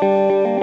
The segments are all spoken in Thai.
เ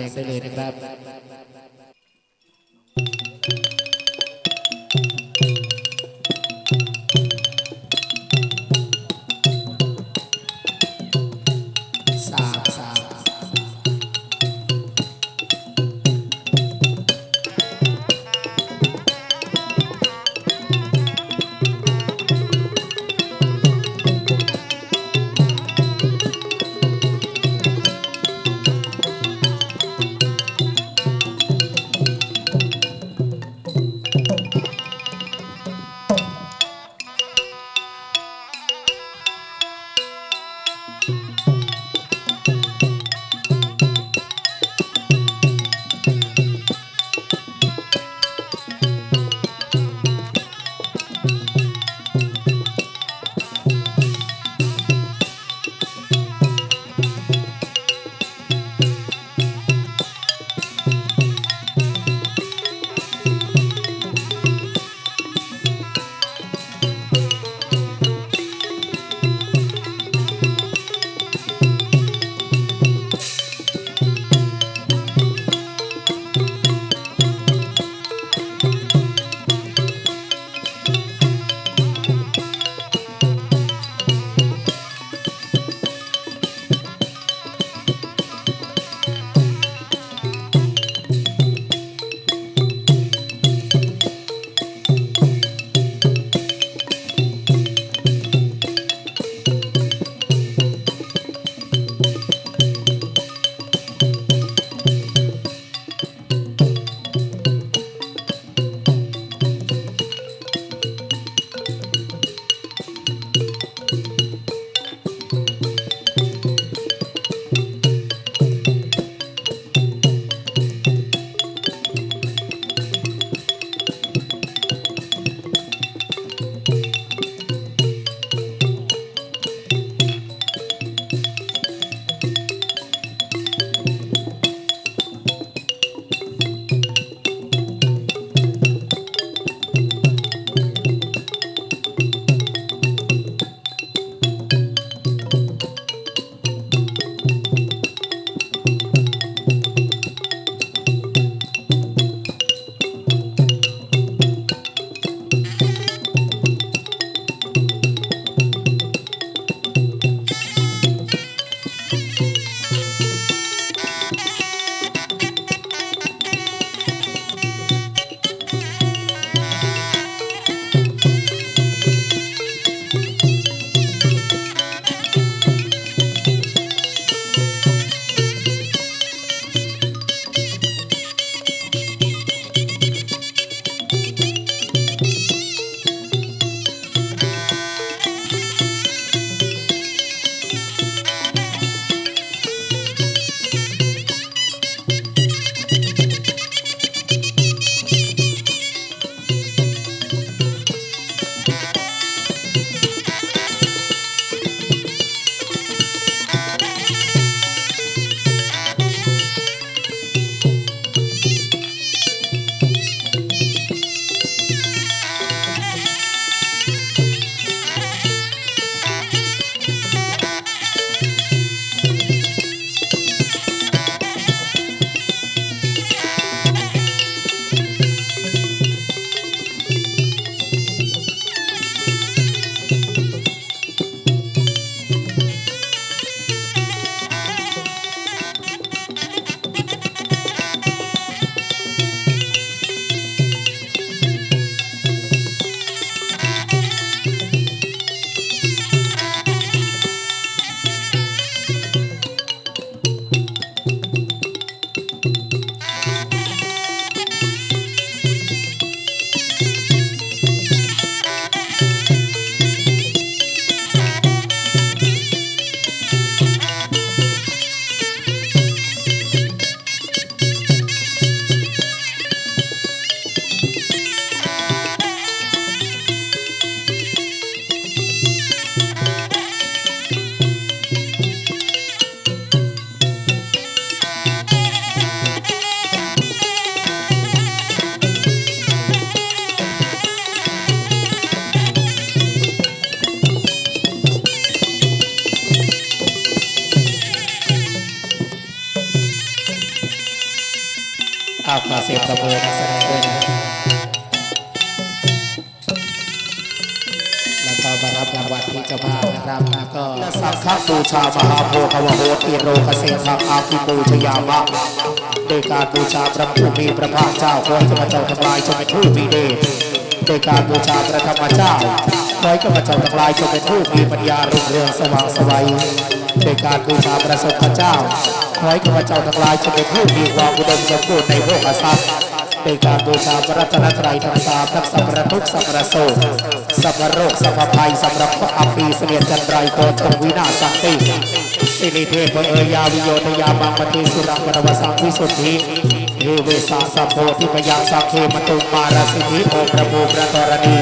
ง ชามหาโพธวโหติโรกเกษตรสังอาคิปูชยามะโดยการบูชาพระผู้มีพระภาคเจ้าขอให้ข้าพเจ้าทั้งหลายจงเป็นผู้มีเดชโดยการบูชาพระธรรมเจ้าขอให้ข้าพเจ้าทั้งหลายจงเป็นผู้มีปัญญารุ่งเรืองสว่างสวัยโดยการบูชาพระสงฆ์เจ้าขอให้ข้าพเจ้าทั้งหลายจงเป็นผู้มีความอุดมสมบูรณ์ในโภคทรัพย์โดยการบูชาพระรัตนตรัยทั้งสามทั้งสัพพะทุกสัพพะโศก สัพโรคสัพภัยสำหรับพระอัปปีเสนียจันไรโกจงวินาสันติสิริเทพเอยาวิโยทยามังปฏิสุรังมรวสังวิสุทธิเอเวสาสัพโพธิปยังสักเคมตุมาราสิทธิโอประภูประตรณี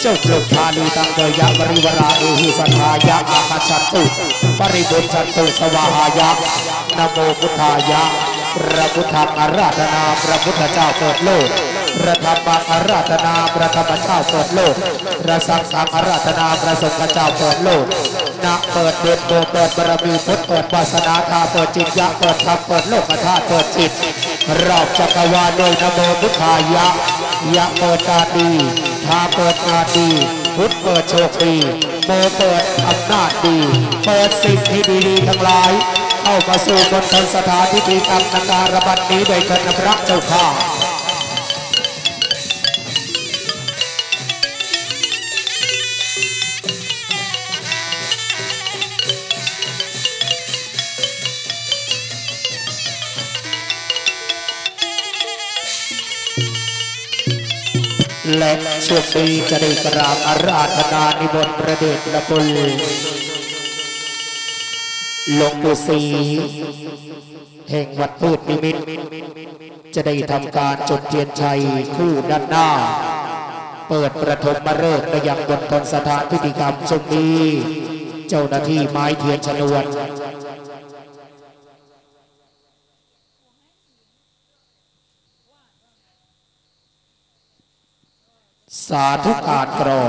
เจ้าปลุกพานีตังเดยะบริวราเอหิสัทธายะอาคาชันตุปริบุญชันตุสวาหายะนโมพุทธายะพระพุทธอาราธนาพระพุทธเจ้าเปิดโลก ระธรรมอาราธนาพระธรรมเจ้าเปิดโลกพระสังฆอาราธนาพระสงฆ์เจ้าเปิดโลกนะเปิดเดชโบเปิดบารมีพุทธเปิดวาสนาคาเปิดจิตยะเปิดธรรมเปิดโลกธาตุเปิดจิตรอบจักรวาลโดยนโมพุทธายะยะเปิดกาดีทาเปิดกาดีพุทธเปิดโชคดีโมเปิดอำนาจดีเปิดสิ่งที่ดีๆทั้งหลายเข้ามาสู่บนทนสถานที่ดีกรรมนาการบัดนี้โดยกันพระเจ้าข้า และช่วงนี้จะได้กราบอาราธนานิมนต์ประเดชพระคุณหลวงปู่ศรีแห่งวัดพืชนิมิตรจะได้ทำการจุดเทียนชัยคู่ด้านหน้า เปิดประถมมาเริกษ์ไปยังบนทนสถานพิธีกรรมช่วงนี้ เจ้าหน้าที่ไม้เทียนชนวน สาธุการกรอ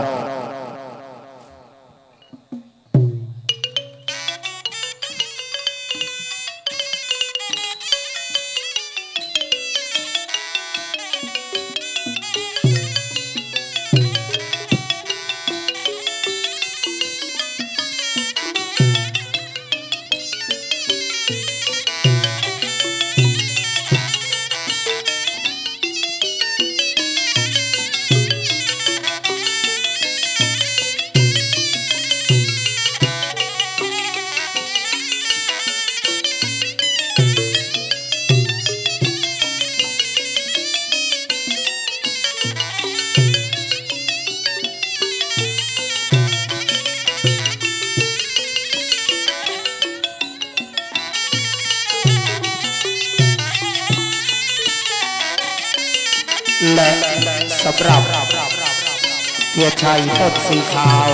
ยชัยต้นสีขาว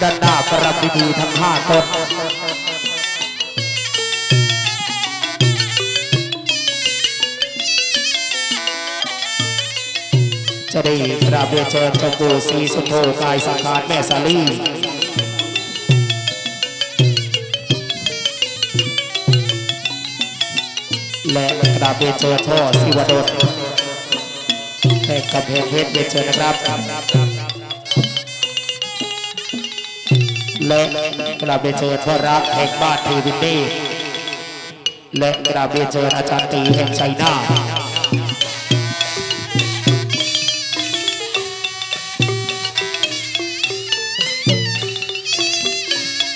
ด้านหน้าประพิธีทั้งห้าต้นจะได้กราบเรียนเชิญชมบูศรีสุโธกายสังขารแม่สาลีและกราบเรียนเชิญพ่อศิวดล แห่งกำแพงเพชรเรียนเชิญนะครับและกราบเรียนเชิญพ่อรักแห่งบ้านทีวินนี่และกราบเรียนเชิญอาจารย์ตีแห่งชัยนาท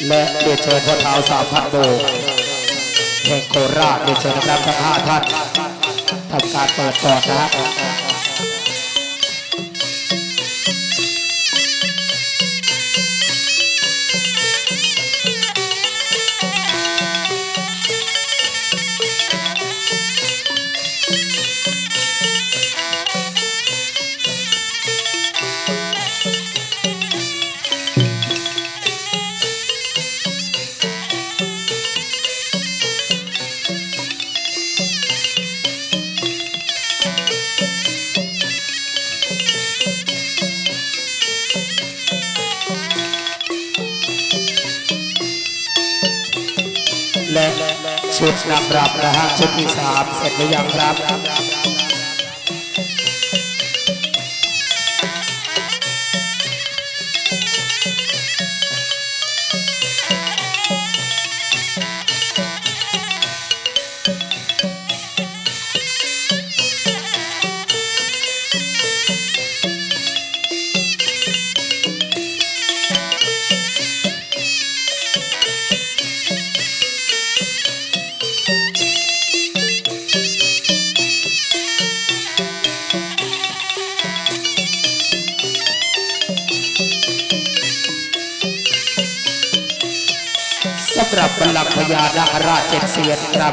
และเรียนเชิญพ่อเท้าสามพันโบแห่งโคราชเรียนเชิญนะครับทั้งห้าท่านทำการเปิดก่อนนะฮะชุ นะฮะชุดที่สามเสร็จหรือยังครับ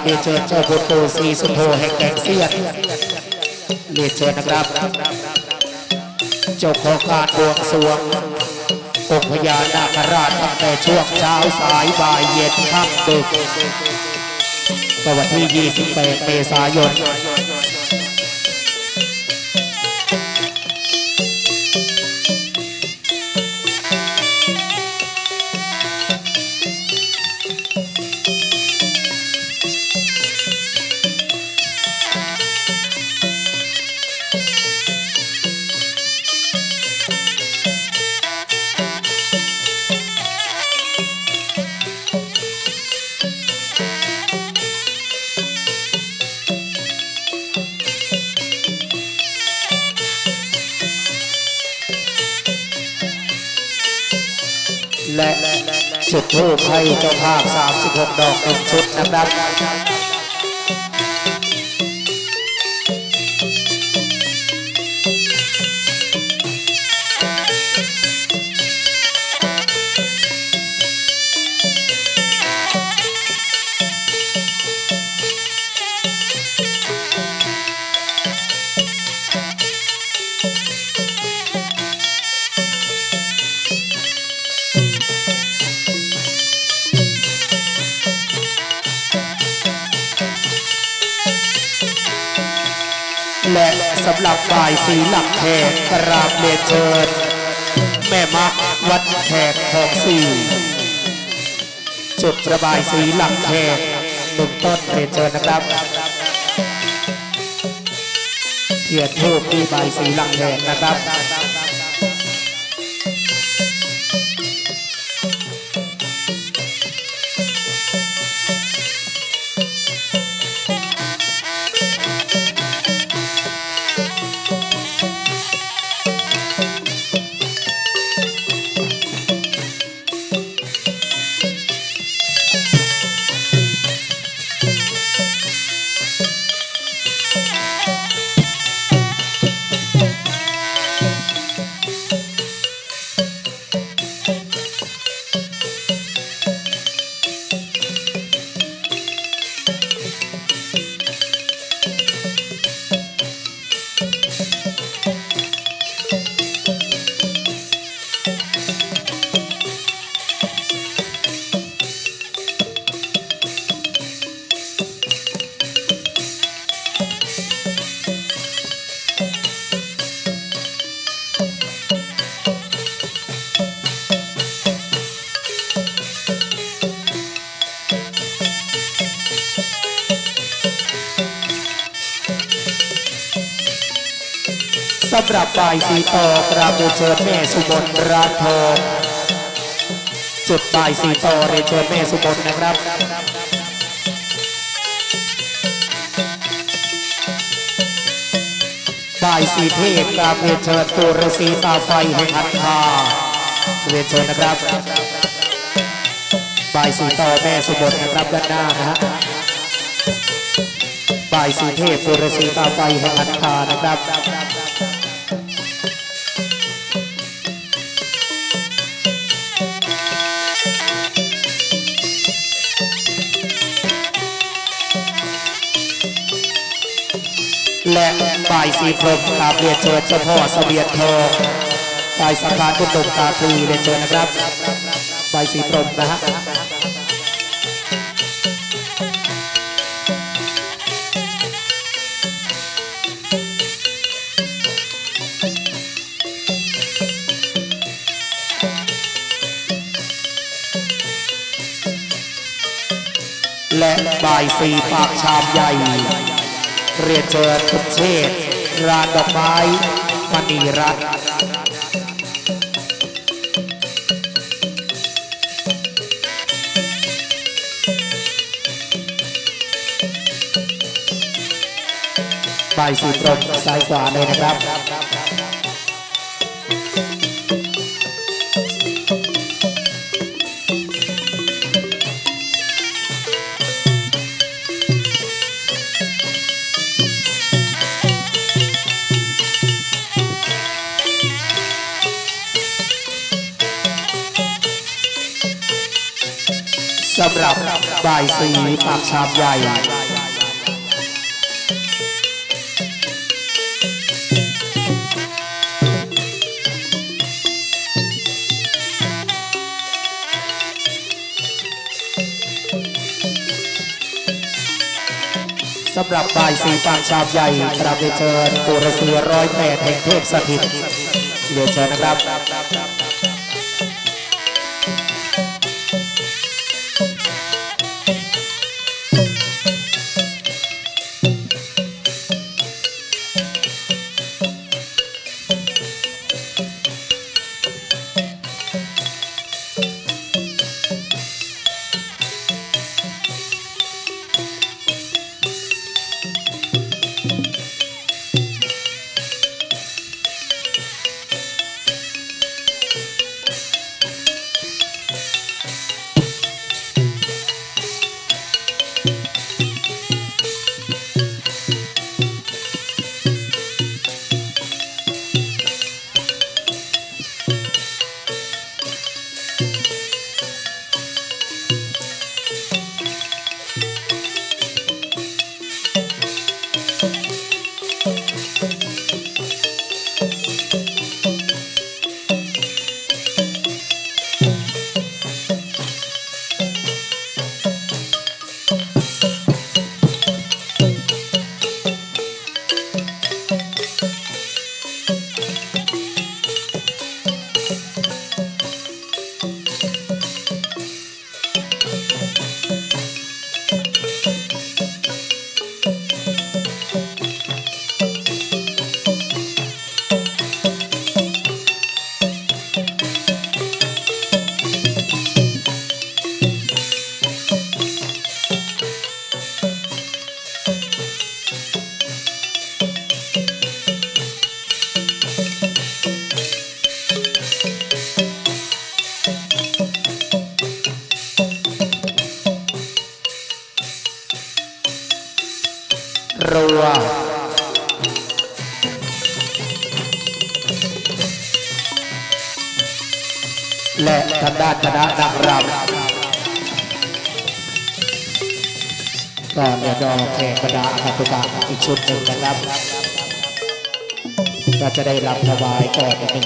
เรียนเชิญเจ้าบุตรตูสีสุโธแห่งแกงเสียนเรียเชิญนะครับ เจ้าของการบวงสรวงองค์พญานาคราชตั้งแต่ช่วงเช้าสายบ่ายเย็นค่ำดึกก็วันที่ 28 เมษายน เจ้าภาพ 36 ดอกหนึ่งชุดนะครับ และสำหรับฝ่ายสีหลักแขกกราบเรียนเชิญ แม่มักวัดแขกของสี่จุดระบายสีหลักแขกหนึ่งต้นเรียนเชิญนะครับเทียนทูบที่ใบสีหลักแขกนะครับ กราบเรียนเชิญแม่สุบนร้านทองจุดฝ่ายสีทอเรียนเชิญแม่สุบนนะครับฝ่ายสีเทพกราบเรียนเชิญตัวฤาษีตาไฟแห่งอัฏฐาเรียนเชิญนะครับฝ่ายสีทอแม่สุบนนะครับด้านหน้านะฮะฝ่ายสีเทพตัวฤาษีตาไฟแห่งอัฏฐานะครับ และฝ่ายสีพรมกาเรียนเชิญเจ้าพ่อเสบียนทองฝ่ายสังฆาทุตงตาคลีเรียนเชิญนะครับฝ่ายสีพรมนะฮะและบ่ายสีปากชามใหญ่ เรียนเชิญคุณเชษรานดอกไม้มณีรัตน์บสีตรงซ้ายขวาเลยนะครับ บบายสีปากชามใหญ่สำหรับบ่ายสีปางชามใหญ่กราบเรียนเชิญปุรสีร้อยแปดแห่งเทพสถิตเรียนเชิญนะครับ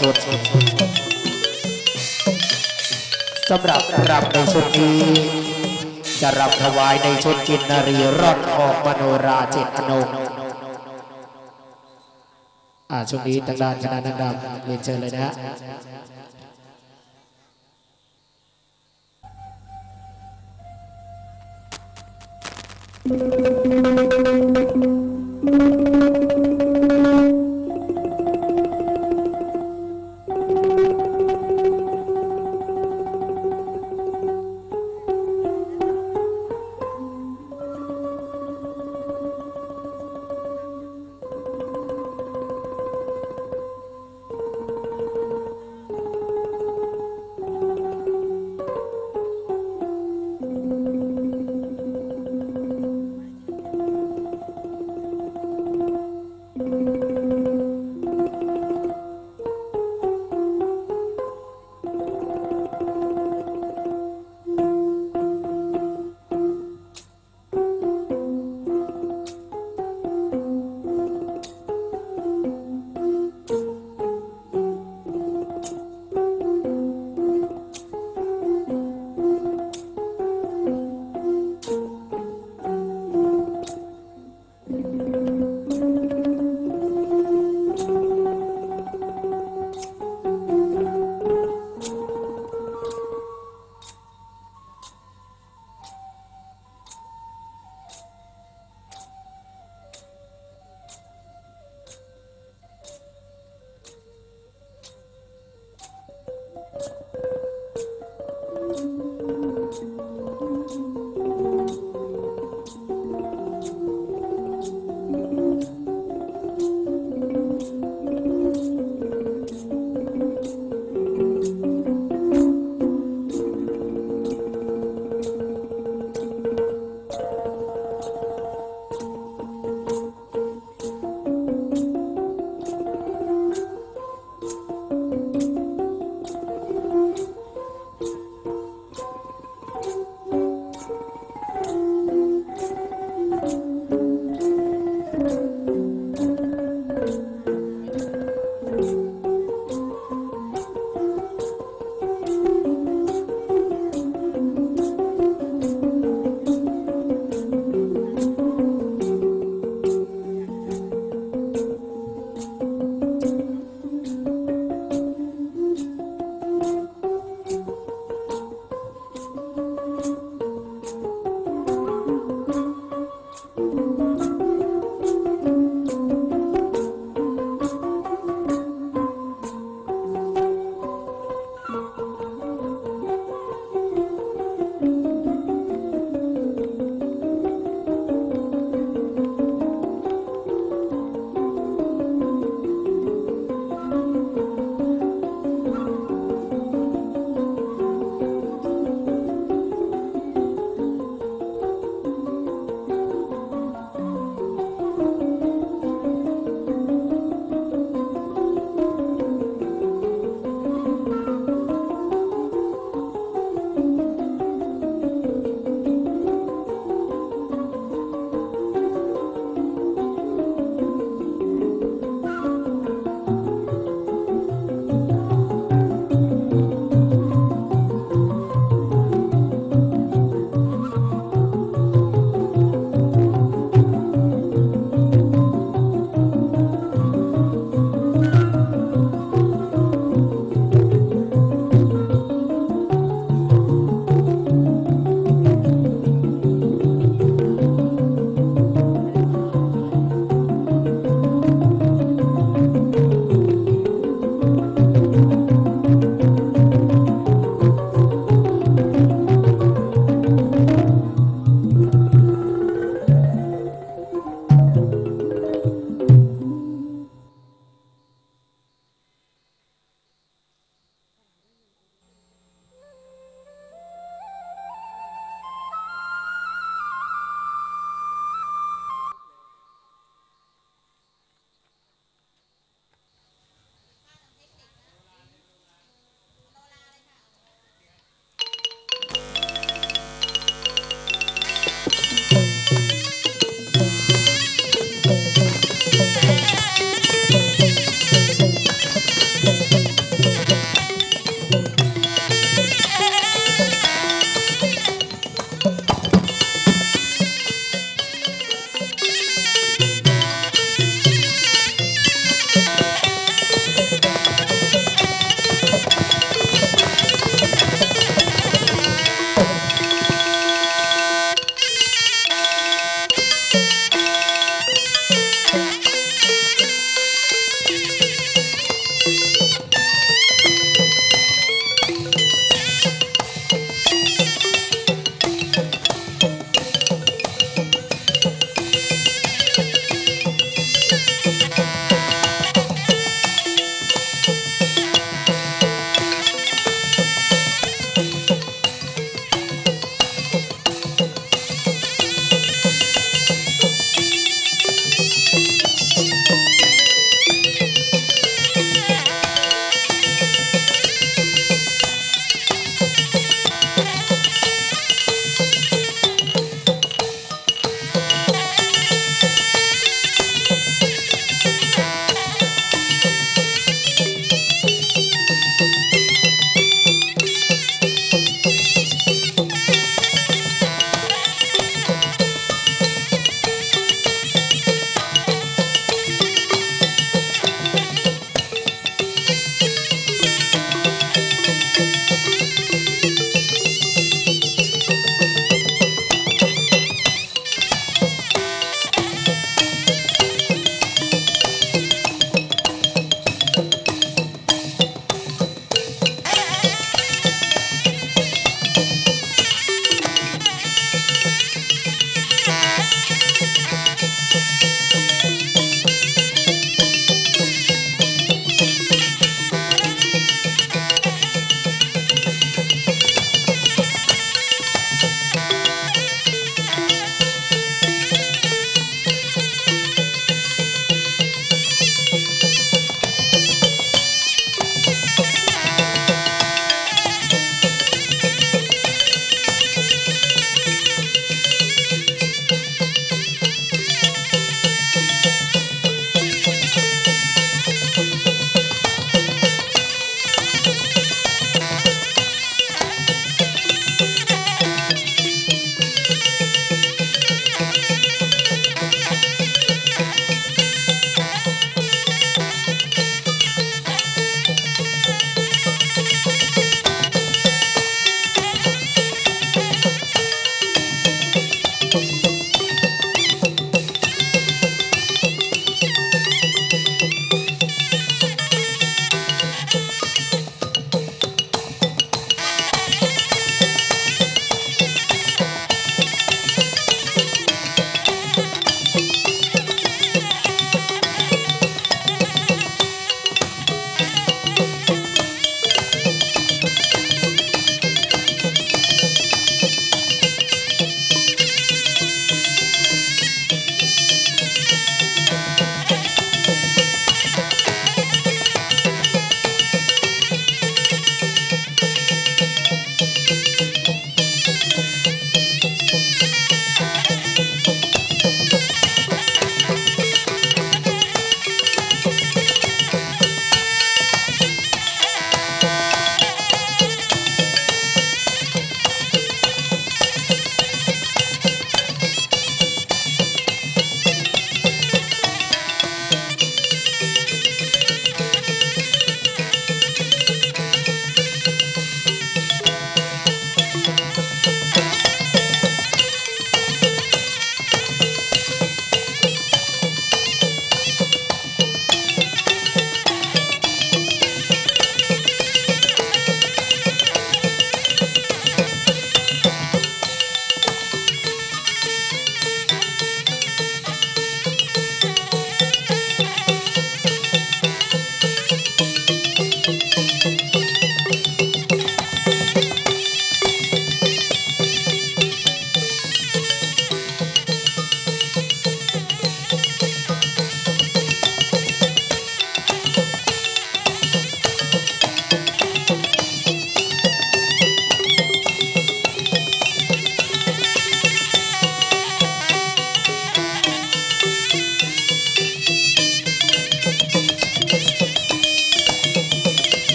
ชุดสำหรับรำในชุดนี้ จะรำถวายในชุดกินนารีรอดออกมโนราเจ็ดอนงอ่าช่วงนี้ทางด้านคณะนักดำเรียนเชิญเลยนะฮะ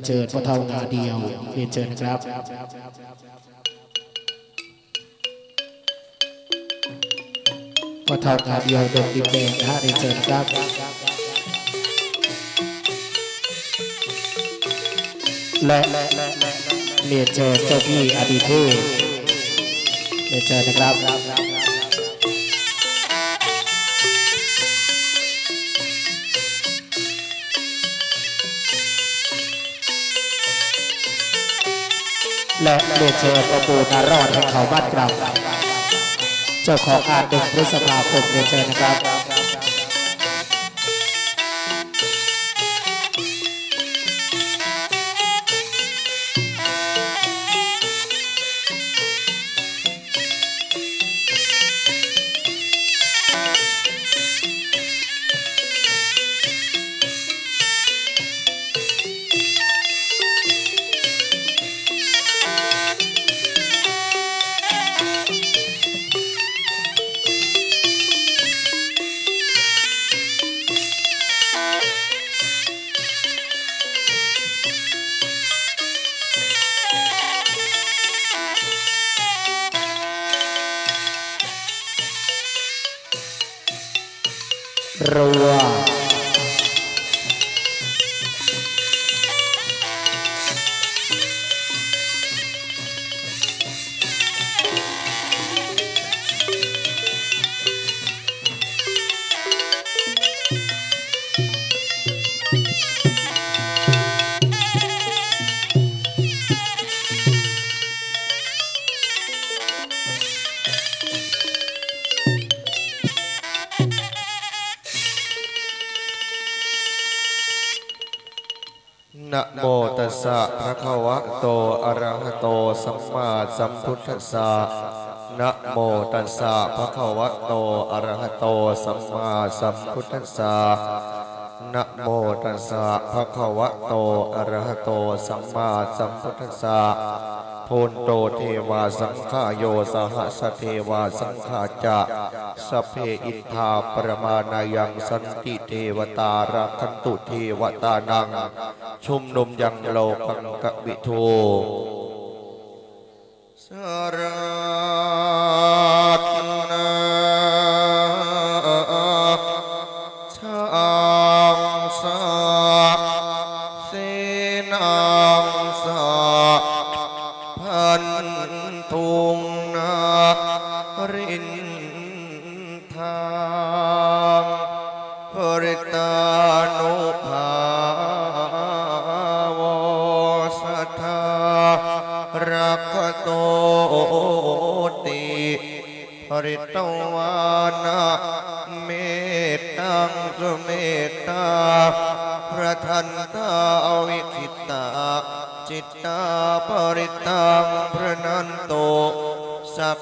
นเชิญพ่อเท่างาเดียวเรียนเชิญนะครับพ่อเท่างาเดียวดงดินแดงนะฮะเรียนเชิญครับและเรียนเชิญเจ้าพี่อดีตผู้เรียนเชิญนะครับ และเรียนเชิญพ่อปู่นารอดแห่งเขาบ้านกรำเจ้าของงานหนึ่งพฤษภาคมเรียนเชิญนะครับ สะนะโมตัสสะภะคะวะโตอะระหะโตสัมมาสัมพุทธัสสะนะโมตัสสะภะคะวะโตอะระหะโตสัมมาสัมพุทธัสสะโพนโตเทวาสังฆาโยสหสเทวาสังฆาจะสเพอิทธาปรมานายังสันติเทวตารักขันตุเทวตานัง ชุมนุมยังโลกังกวิทู ส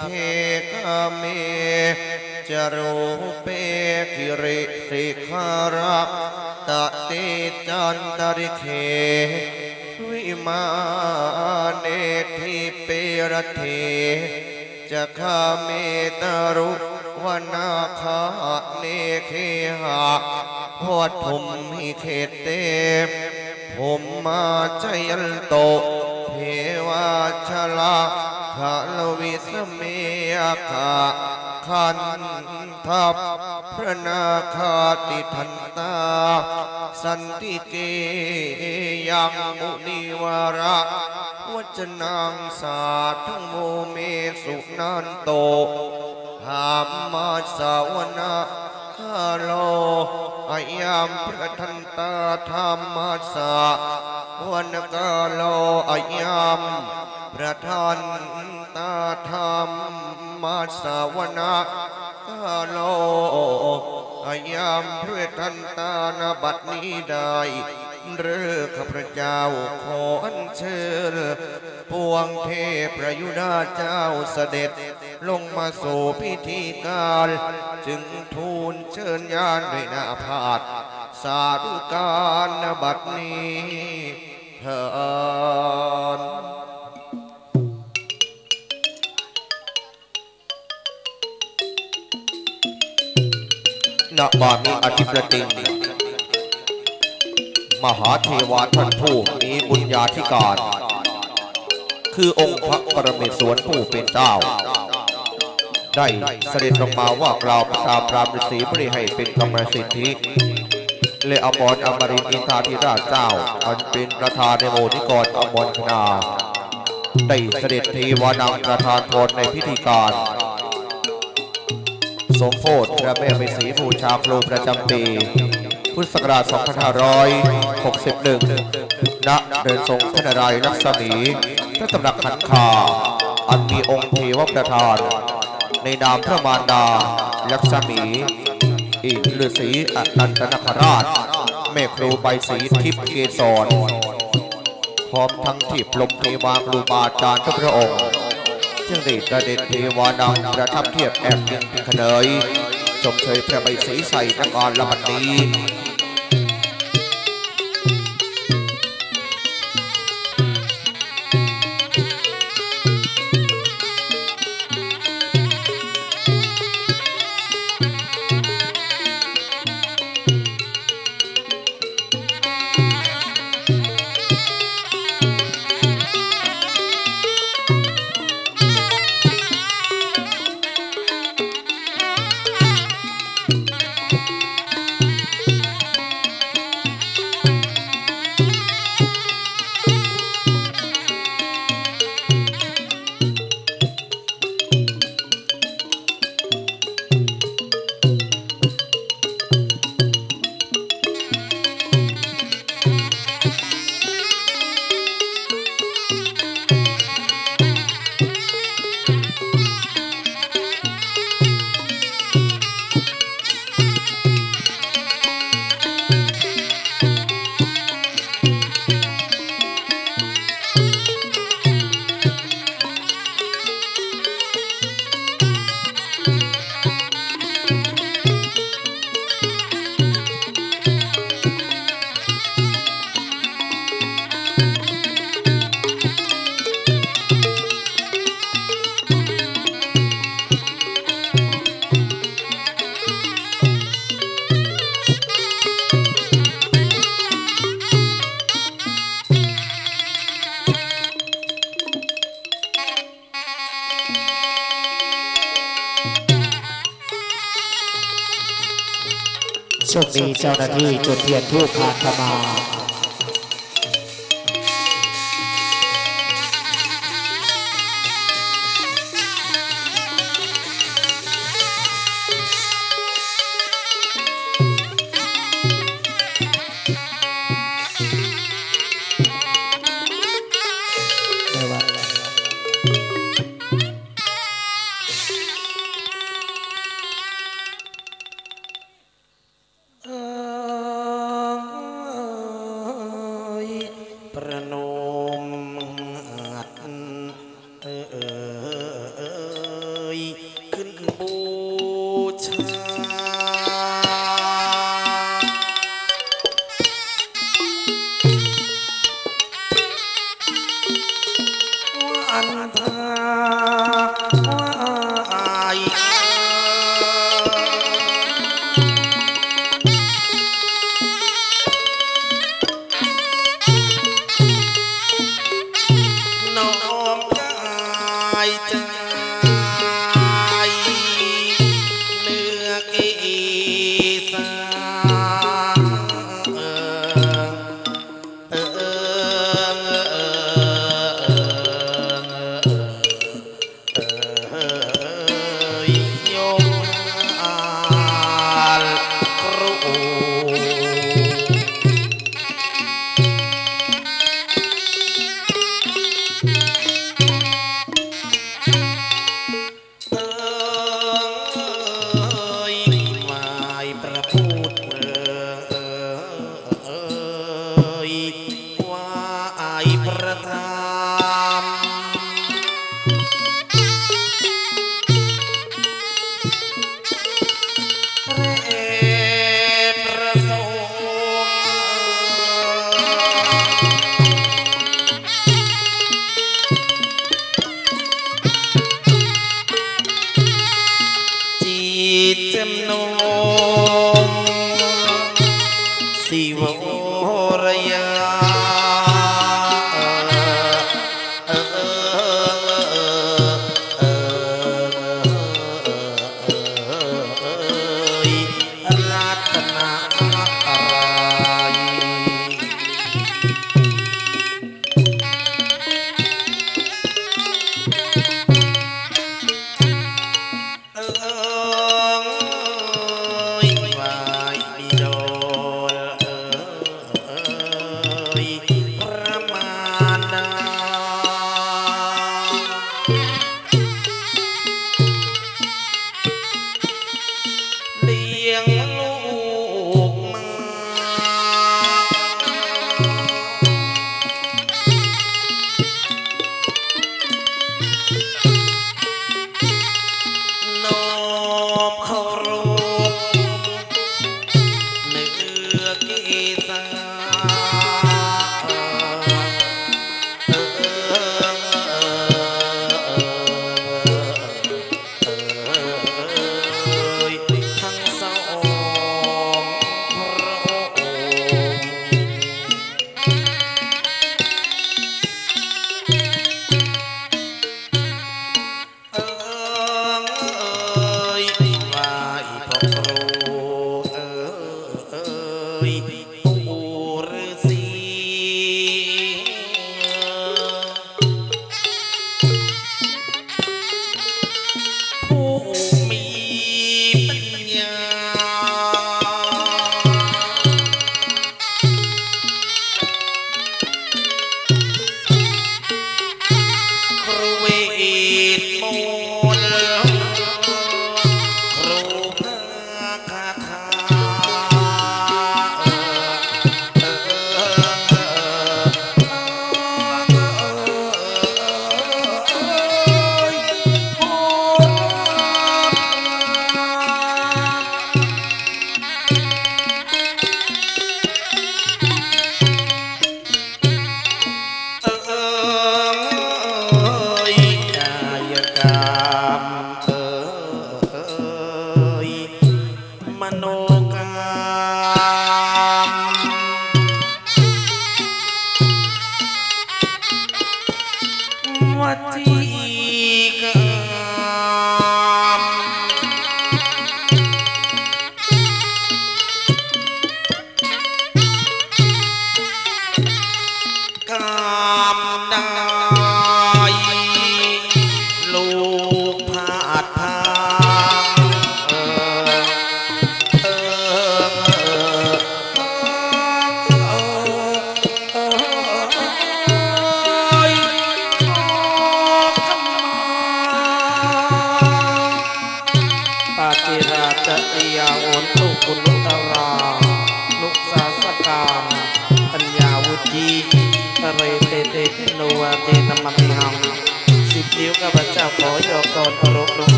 เคกาเมจารูเปกิริสิขาระตะเตจันตริเควิมาเนทิเปรเทจะคาเมตรุวนาคาเนเคหะพอดผมมิเขตเตผมมาใจยันโตเทวาชลา คาลวิสเมยคาขันทัพพระนาคาติทันตา สันติเกยังมุนิวาระวัจนังสาธุโมเมสุนันโตหามมาสาวนาคาโลอายามพระทันตาธรรมาสาวนกาโลอายาม พระทันตาธรรมมาสาวนาโลอายามพระทันตานาบัดนี้ได้เรือข้าพระเจ้าขออัญเชิญปวงเทพพระยุดาเจ้าเสด็จลงมาสู่พิธีการ จึงทูลเชิญญาณด้วยนาผาดสาธุการณบัดนี้เถิด ณบามีอธิปติมหาเทวาท่านผู้มีบุญญาธิการ คือองค์พระปรเมศวรผู้เป็นเจ้า ได้เสด็จลงมาว่ากล่าวประชาปรามฤาษีบริให้เป็นกรรมสิทธิและอมรอมรินทร์อินทาธิราชเจ้า อันเป็นประธานในโมนิกรอมรคณาได้เสด็จเทวานำประธานพรในพิธีการ สมโพธิพระแม่เป็นสีบูชาครูประจำปี พุทธศักราช 2561 ณ เดินทรงพระนารายณ์ลักษมีพระตำหนักขันคาอันมีองค์เทวประธาน ในนามพระมารดา ลักษมี อีกฤาษีอนันตนคราช แม่ครูใบสีทิพย์เกศรพร้อมทั้งที่พลมเทวาครูบาอาจารย์ทุกพระองค์ จึงได้ประเด็นเทวานังประทับเทียบแอบยิงพิงขเนยชมเชยพระใบสีใส่นักงานละมันนี้ นี่จุดเทียนทูปพานขมา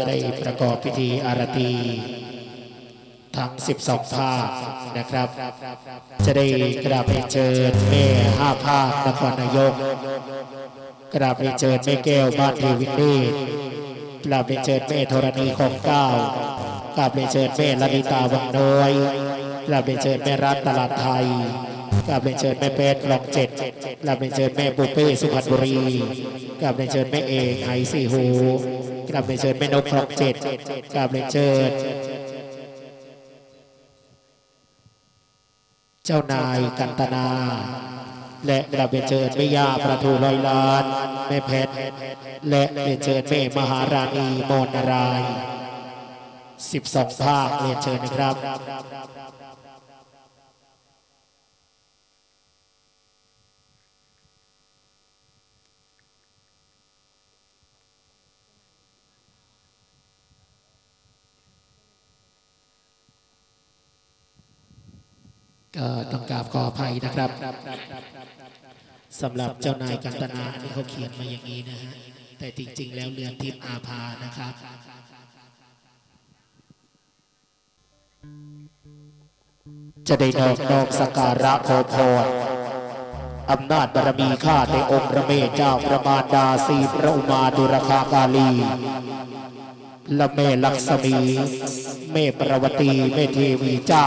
จะได้ประกอบพิธีอารตีทั้ง 12 ภาคนะครับ จะได้กราบไปเจิญแม่ห้าภาคนครนายก กราบไปเจิญแม่แก้วบ้านเทวินเดกราบไปเจิญแม่ธรณีของเก้ากราบไปเจิญแม่ลลิตาวังน้อยกราบไปเจิญแม่รัตตลาดไทยกราบไปเจิญแม่เป็ดหลอกเจ็ดกราบไปเจิญแม่ปูเป้สุพรรณบุรีกราบไปเจิญแม่เอกไหสี่หู กลับเรียนเชิญแม่นกครอเจ็ดกลับเรียนเชิญเจ้านายกันตนา และกลับเรียนเชิญแม่ยาประทูลอยลานแม่เพชรและเรียนเชิญแม่มหาราณีโมนรายสิบสองภาคเรียนเชิญนะครับ ก็ต้องกราบขออภัยนะครับสำหรับเจ้านายกันตนาที่เขาเขียนมาอย่างนี้นะฮะแต่จริง ๆ แล้วเรือนทิพอาภานะครับจะได้นอกนอมสการะขอพรอำนาจบารมีข้าในองค์พระเมธเจ้าพระมารดาสีพระอุมาดุรคากาลีและเมลักษมี เมปรวตี เมเทวีเจ้า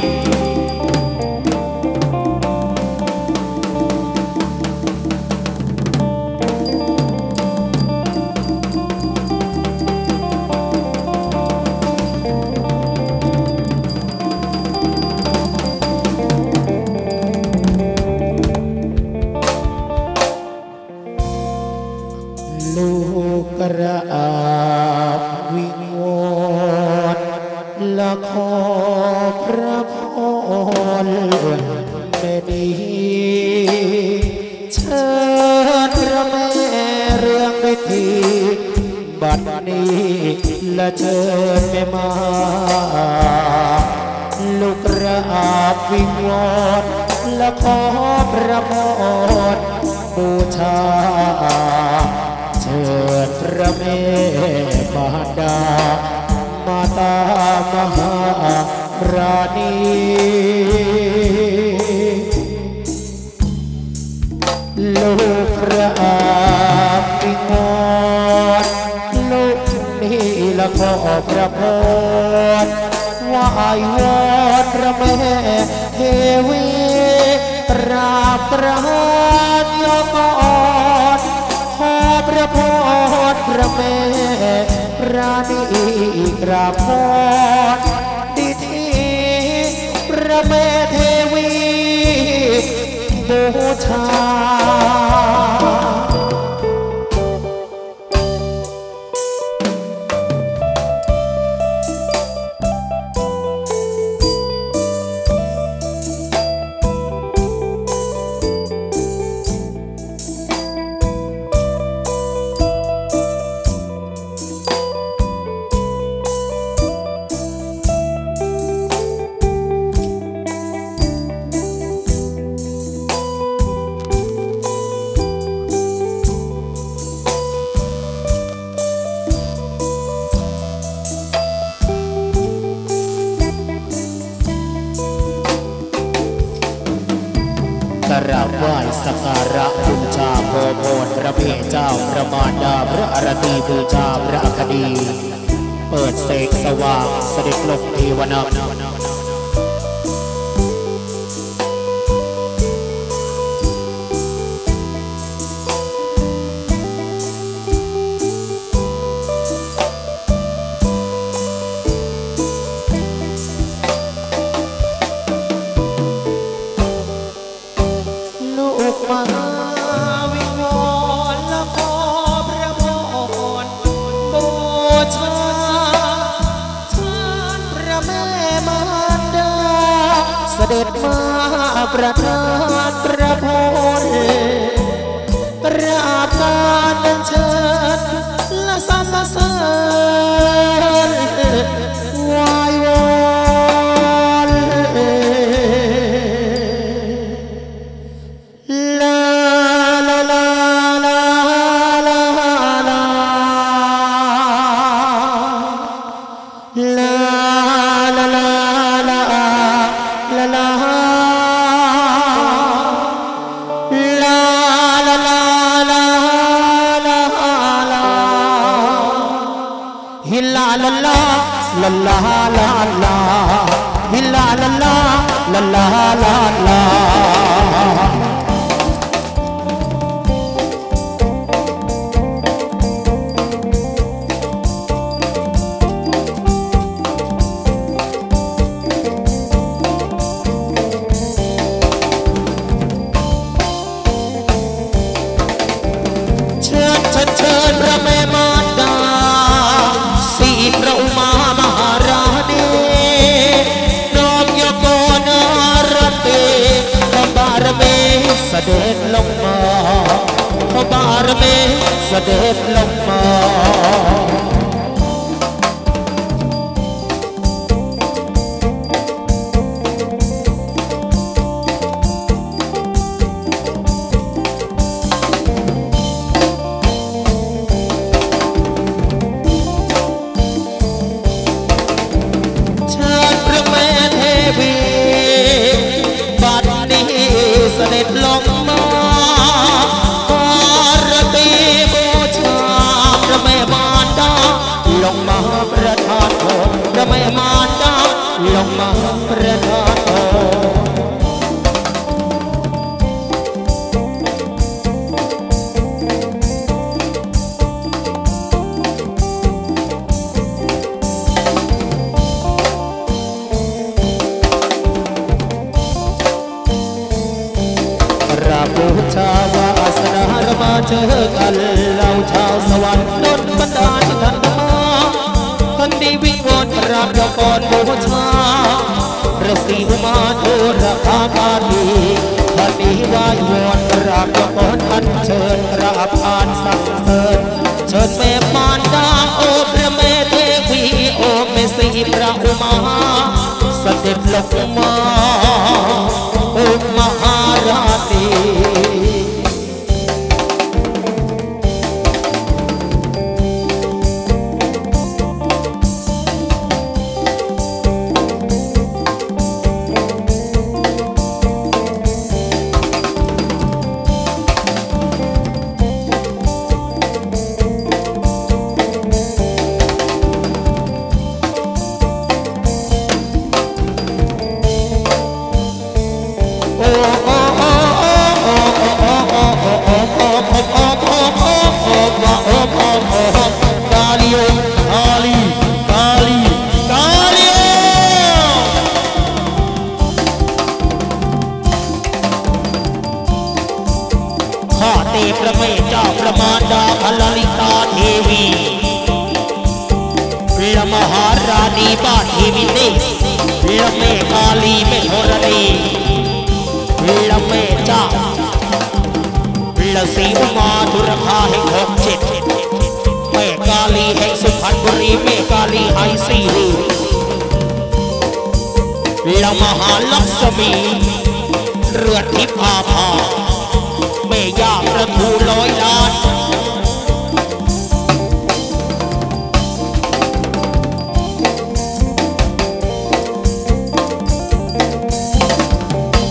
ณีและเชิญแม่มา ลูกระอาบวิงวอนและขอประพรบูชา เชิญพระเมตบาดา มาตามหาราณีลูกระอาบิงอ ขอพระโพธวายวอพระแม่เทวีตราบตรานยกอดขอพระพธพระแม่พระนีกราบพรดีทีพระแม่เทวีบูชา ระเพเจ้าพระมารดาพระอรตีบูชาพระอคดี เปิดเสกสว่างเสด็จลกเทวนา ภูร้อยล้าน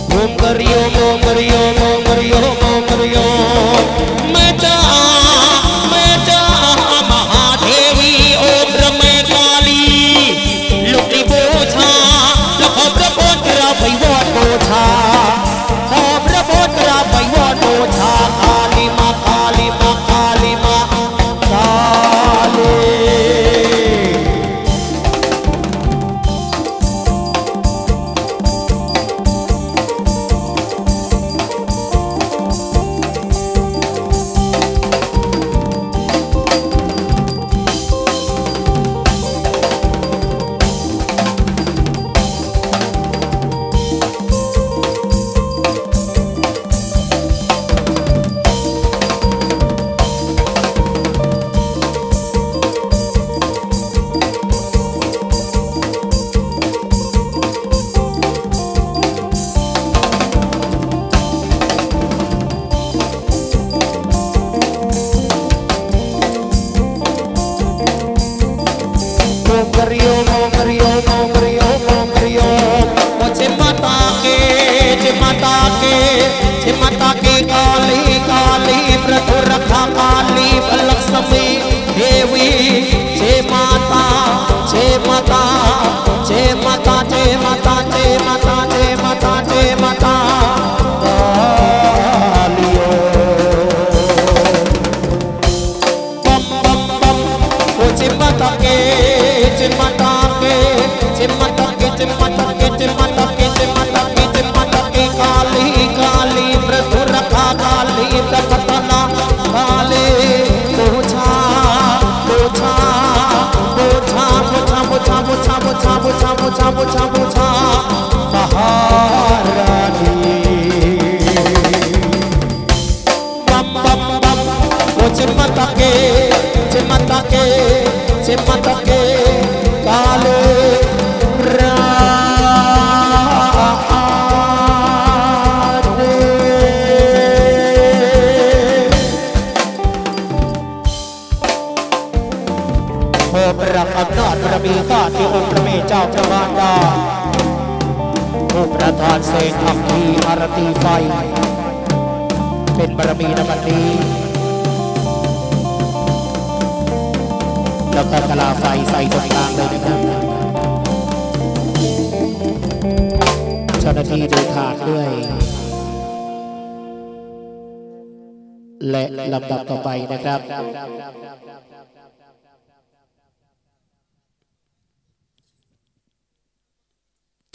โมมริโยโมมริโยโมมริโยโมมริโยแม่จ้า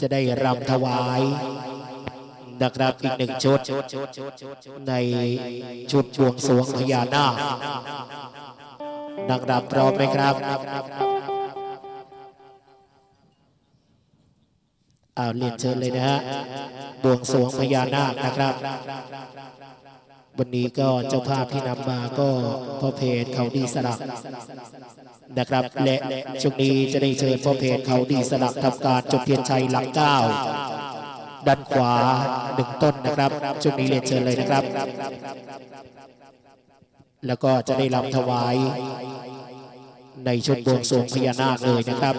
จะได้รำถวายนะครับอีกหนึ่งชุด ในชุดบวงสรวงพญานาคนักดับพร้อมไหมครับอ้าวเรียนเชิญเลยนะฮะบวงสรวงพญานาคนะครับ วันนี้ก็เจ้าภาพที่นำมาก็พ่อเพจเขาดีสลัก นะครับ และช่วงนี้จะได้เชิญพ่อเพจเขาดีสลักทำการจุดเทียนชัยหลักเก้าด้านขวาหนึ่งต้นนะครับช่วงนี้เรียนเชิญเลยนะครับ แล้วก็จะได้รำถวายในชุดบวงสรวงพญานาคเลยนะครับ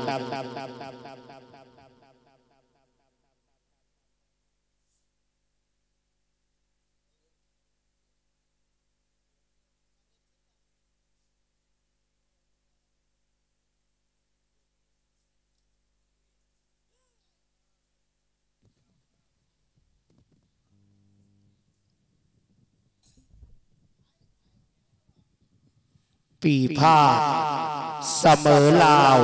ปีพาเสมอลาว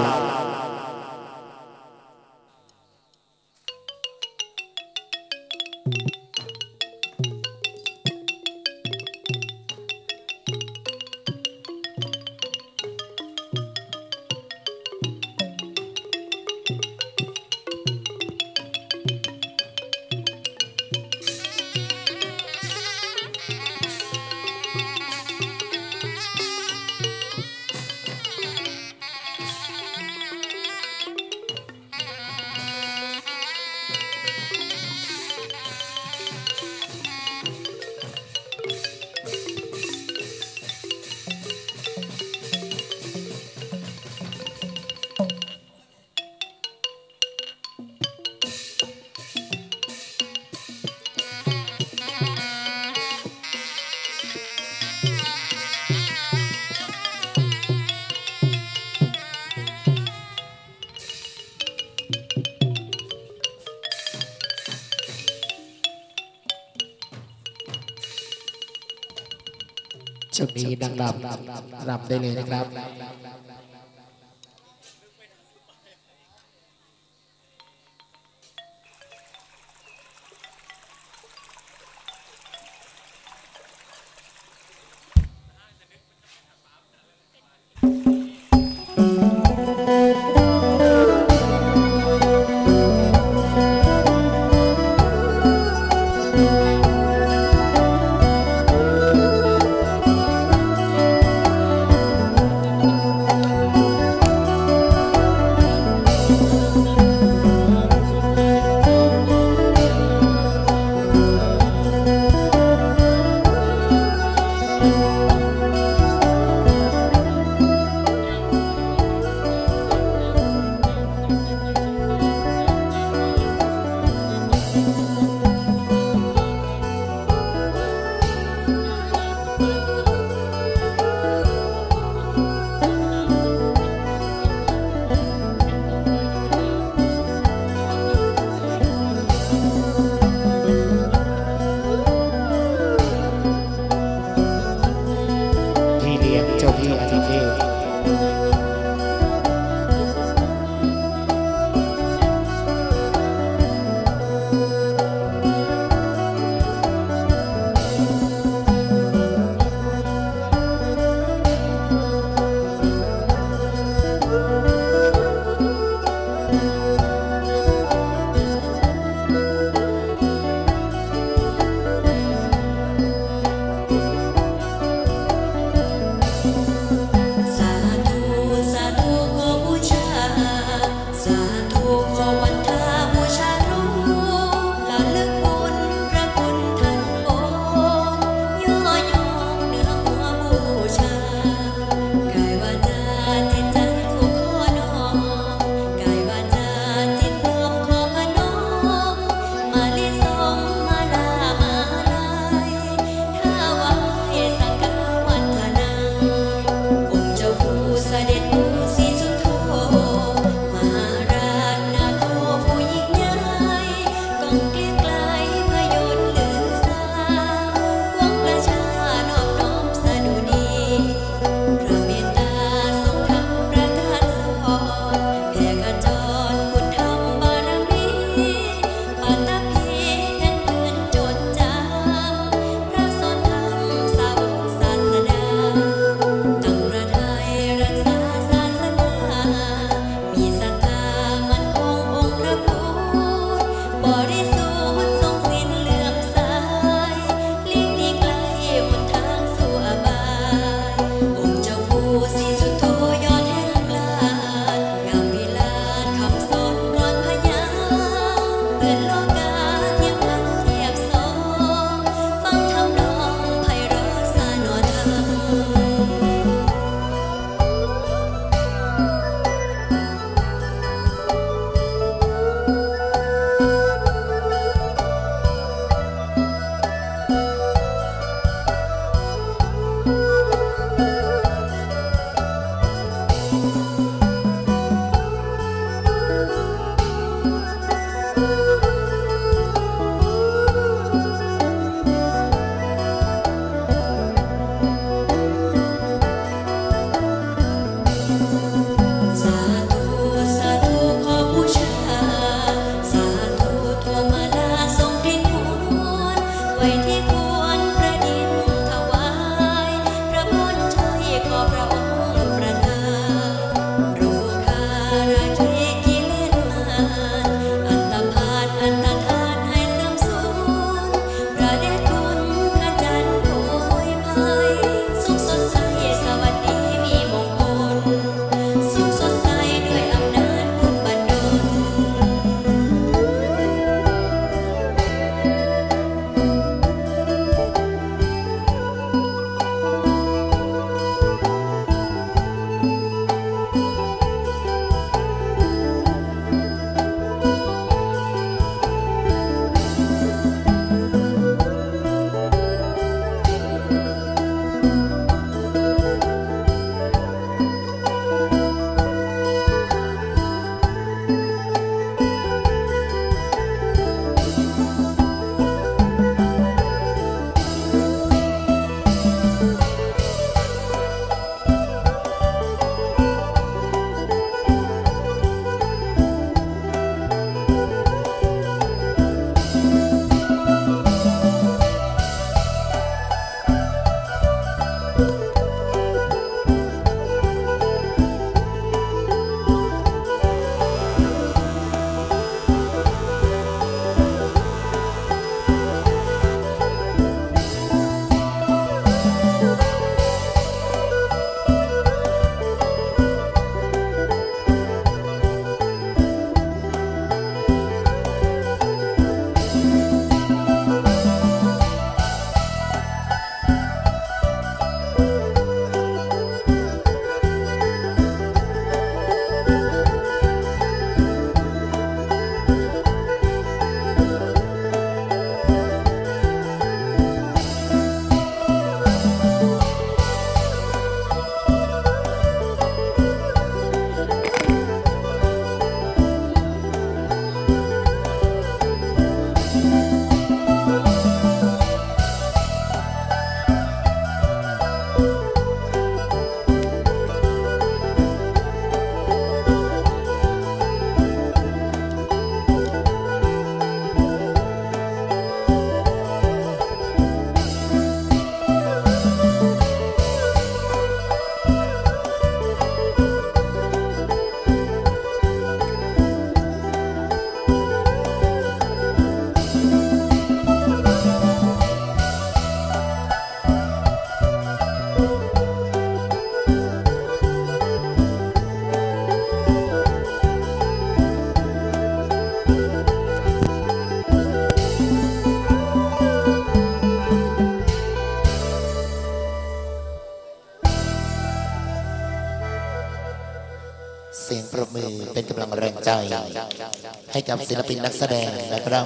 ให้กับศิลปินนักแสดงนะครับ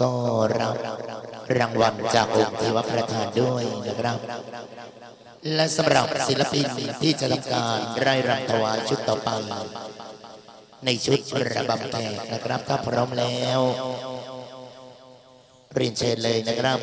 ก็รับรางวัลจากองค์เทวประธานด้วยนะครับ และสำหรับศิลปินที่จะทำการไร่รำถวายชุดต่อไป ในชุดระบำแขกนะครับ ถ้าพร้อมแล้วเรียนเชิญเลยนะครับ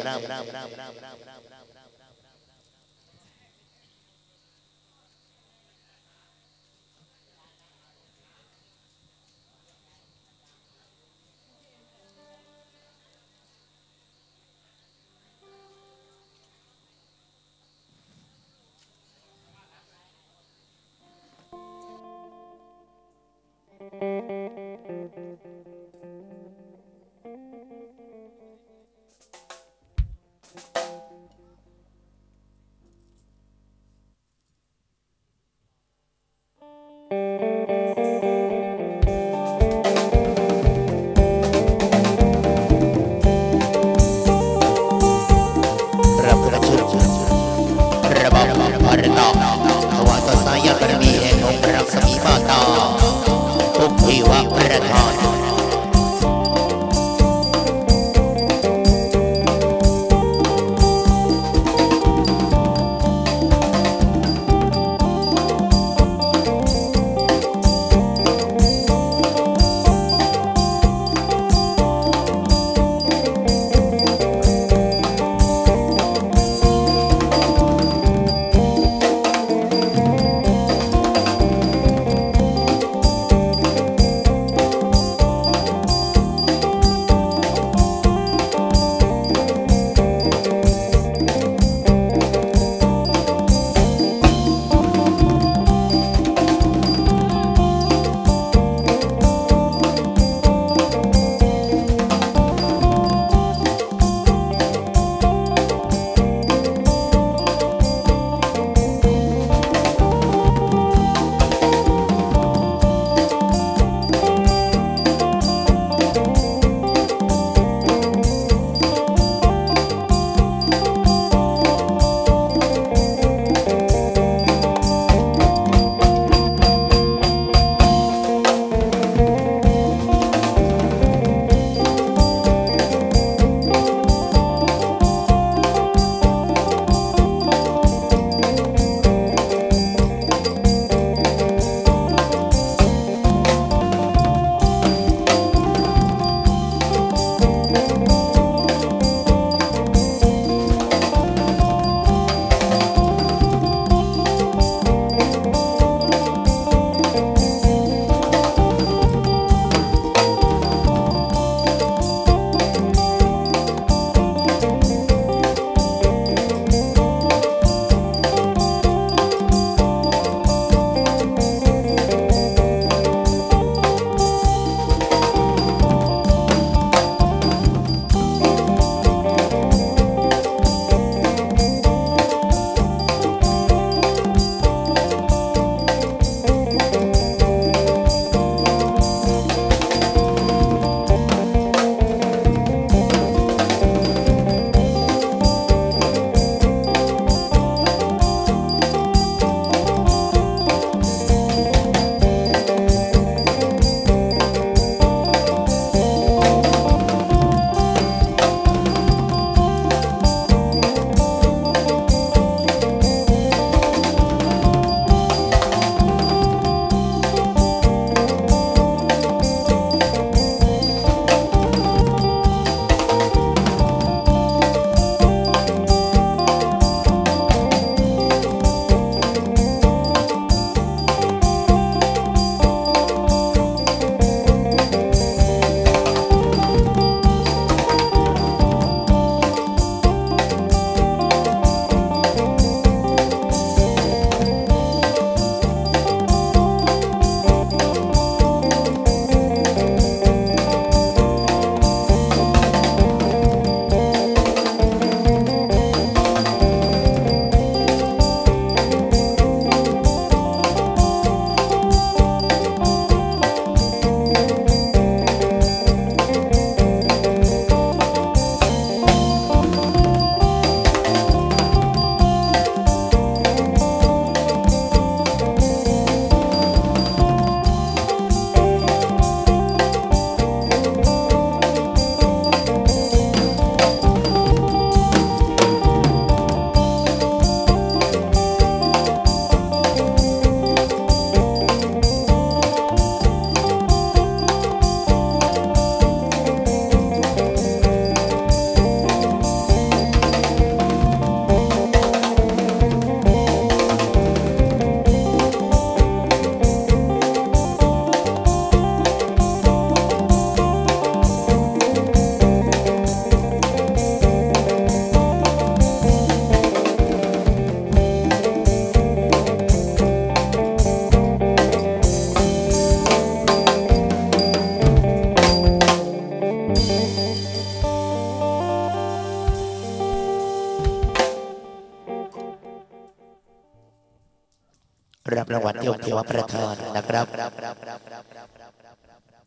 รับรางวัลโยมเทวประธานนะครับ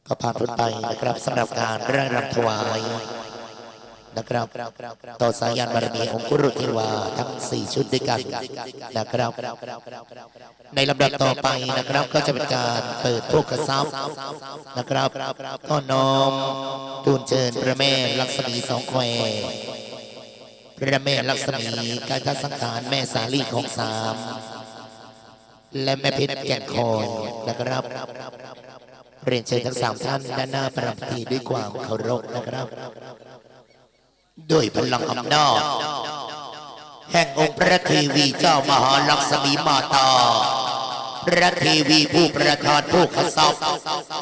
ก็ผ่านพ้นไปนะครับสำหรับการร่ายรำถวายนะครับต่อสายันบารมีองกุรุเทวาทั้ง 4 ชุดด้วยกันนะครับ ในลำดับต่อไปนะครับก็จะเป็นการเปิดพวกกระซับนะครับ ก็น้อมทูลเชิญพระแม่ลักษมีสองแควพระแม่ลักษมีกายทัศสังขารแม่สาลีของสาม และแม่เพชรแก่นคอยนะครับ เรียนเชิญทั้งสามท่านด้านหน้าประพิธีด้วยความเคารพนะครับ ด้วยพลังอำนาจแห่งองค์พระเทวีเจ้ามหาลักษมีมาตา พระเทวีผู้ประทานผู้ขทรัพย์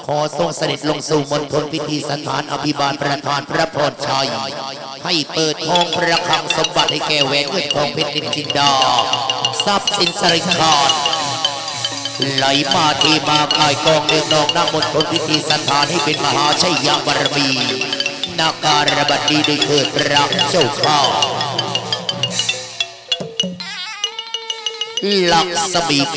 ขอทรงสด็จลงสู่มณฑลพิธีสถานอภิบาลประธานพระพรชัย ให้เปิดทองพระคังสมบัติให้แก่แหวนเงินทองเพชรนินจินดาทรัพย์สินสริคาร ไหลมาเทีมากายกองเดืองนองน้ำมนต์ผลพิธีสันทานให้เป็นมหาชัยยบารมีนาการบัดดีได้เกิดพระเจ้าข้าหลักสมีเพ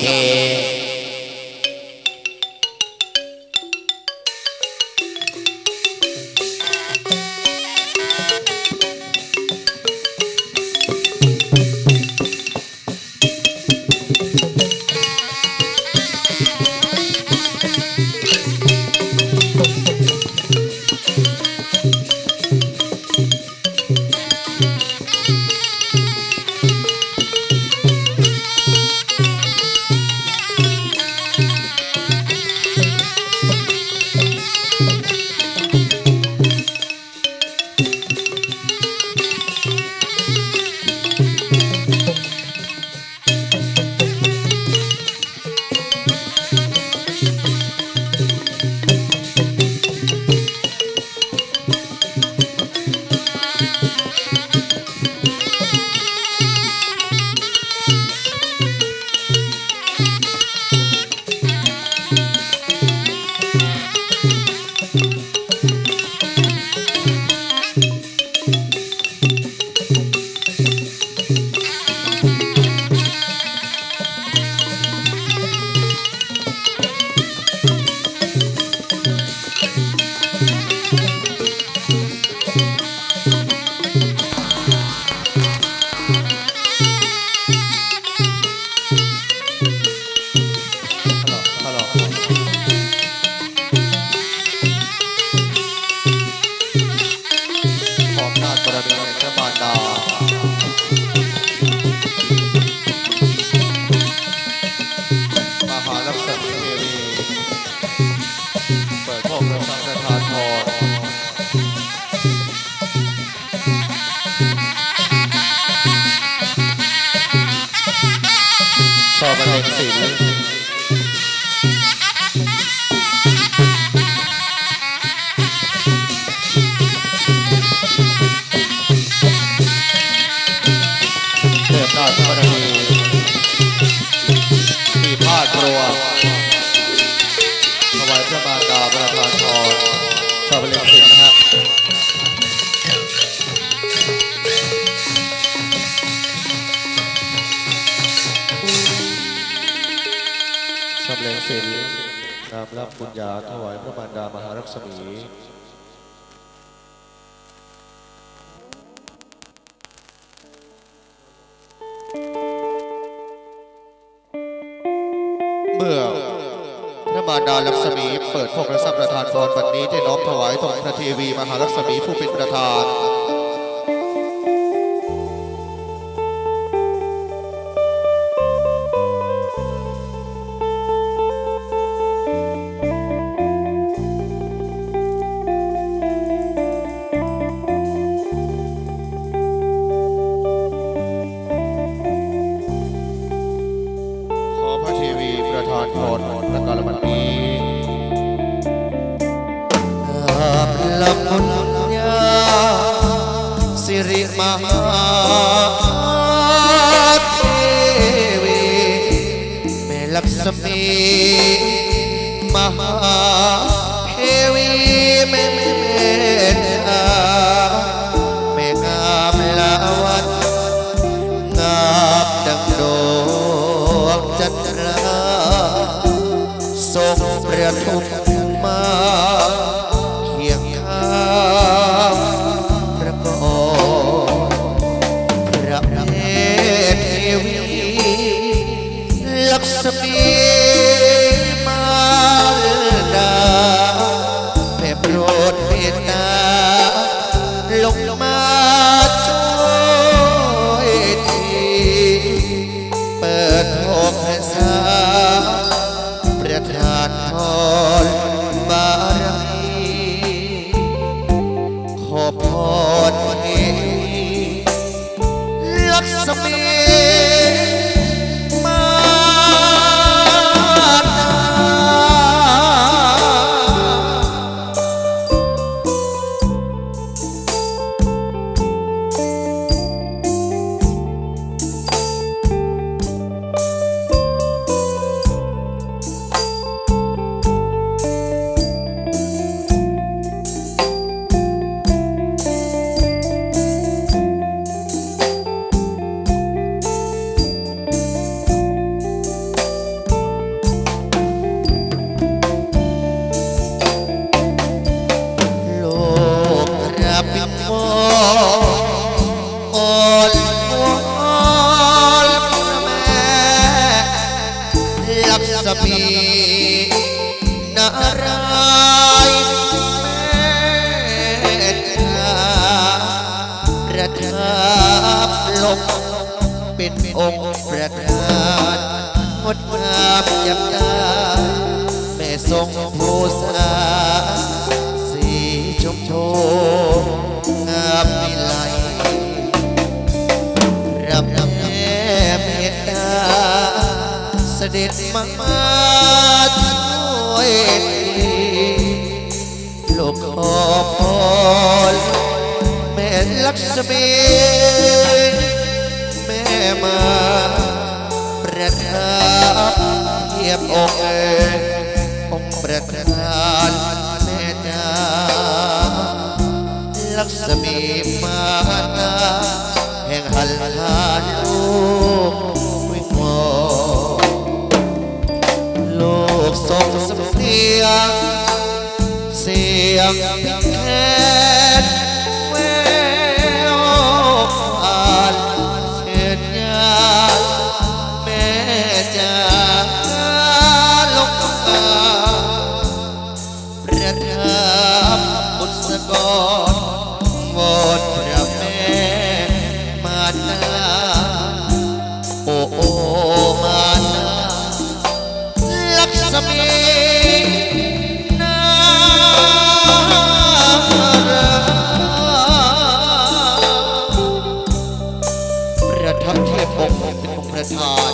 ระธาน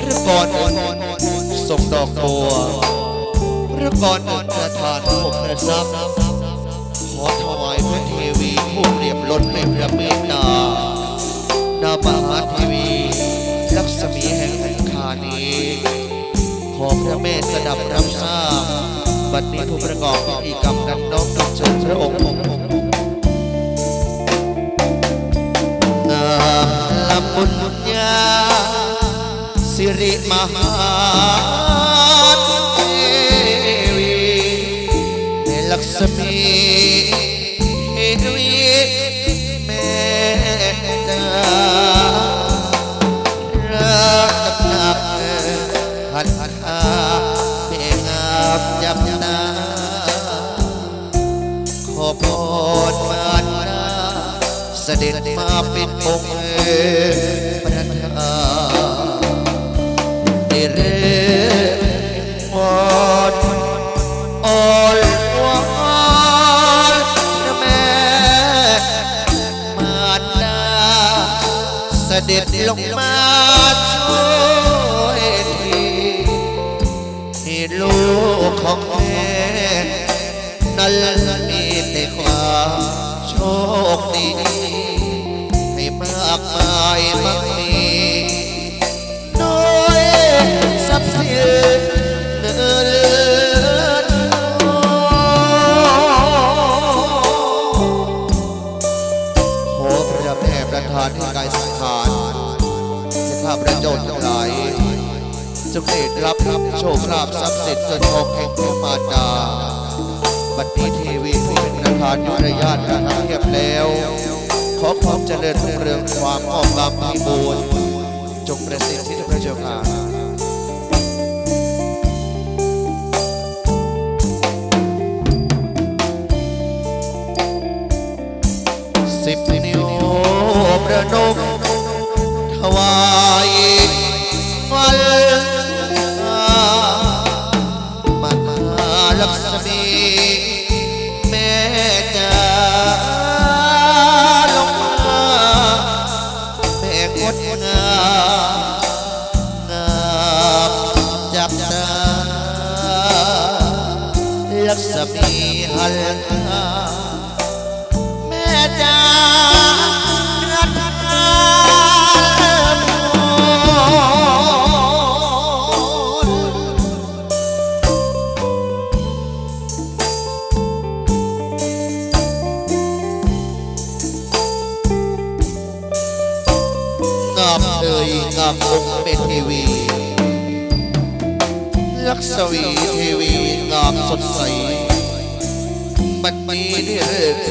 พระกรส่งดอกบัวพระกรประธานองค์ประทับขอถวายพระเทวีผู้เปรียบล้นในพระเมตตานามหาเทวีลักษมีแห่งอังคานีขอพระแม่สดับรับทราบบัดนี้ผู้ประกอบพิธีกรรมนั้นน้อมนำเชิญพระองค์งามละมุนญา สิริมหาเทวีในลักษมีเทวีแม่ตารักนับพันธาเพลงาบยับนาขอพรมาเสด็จมาเป็นองค์ ได้รับโชคลาภทรัพย์สินเงินทองแห่งพระมาจาบัดนี้เทวีผู้เป็นประธานยุรญาติการเทียบแล้ว ขอความเจริญรุ่งเรืองความงอกงามพิบูลจงประสิทธิ์ที่พระเจ้าค่ะ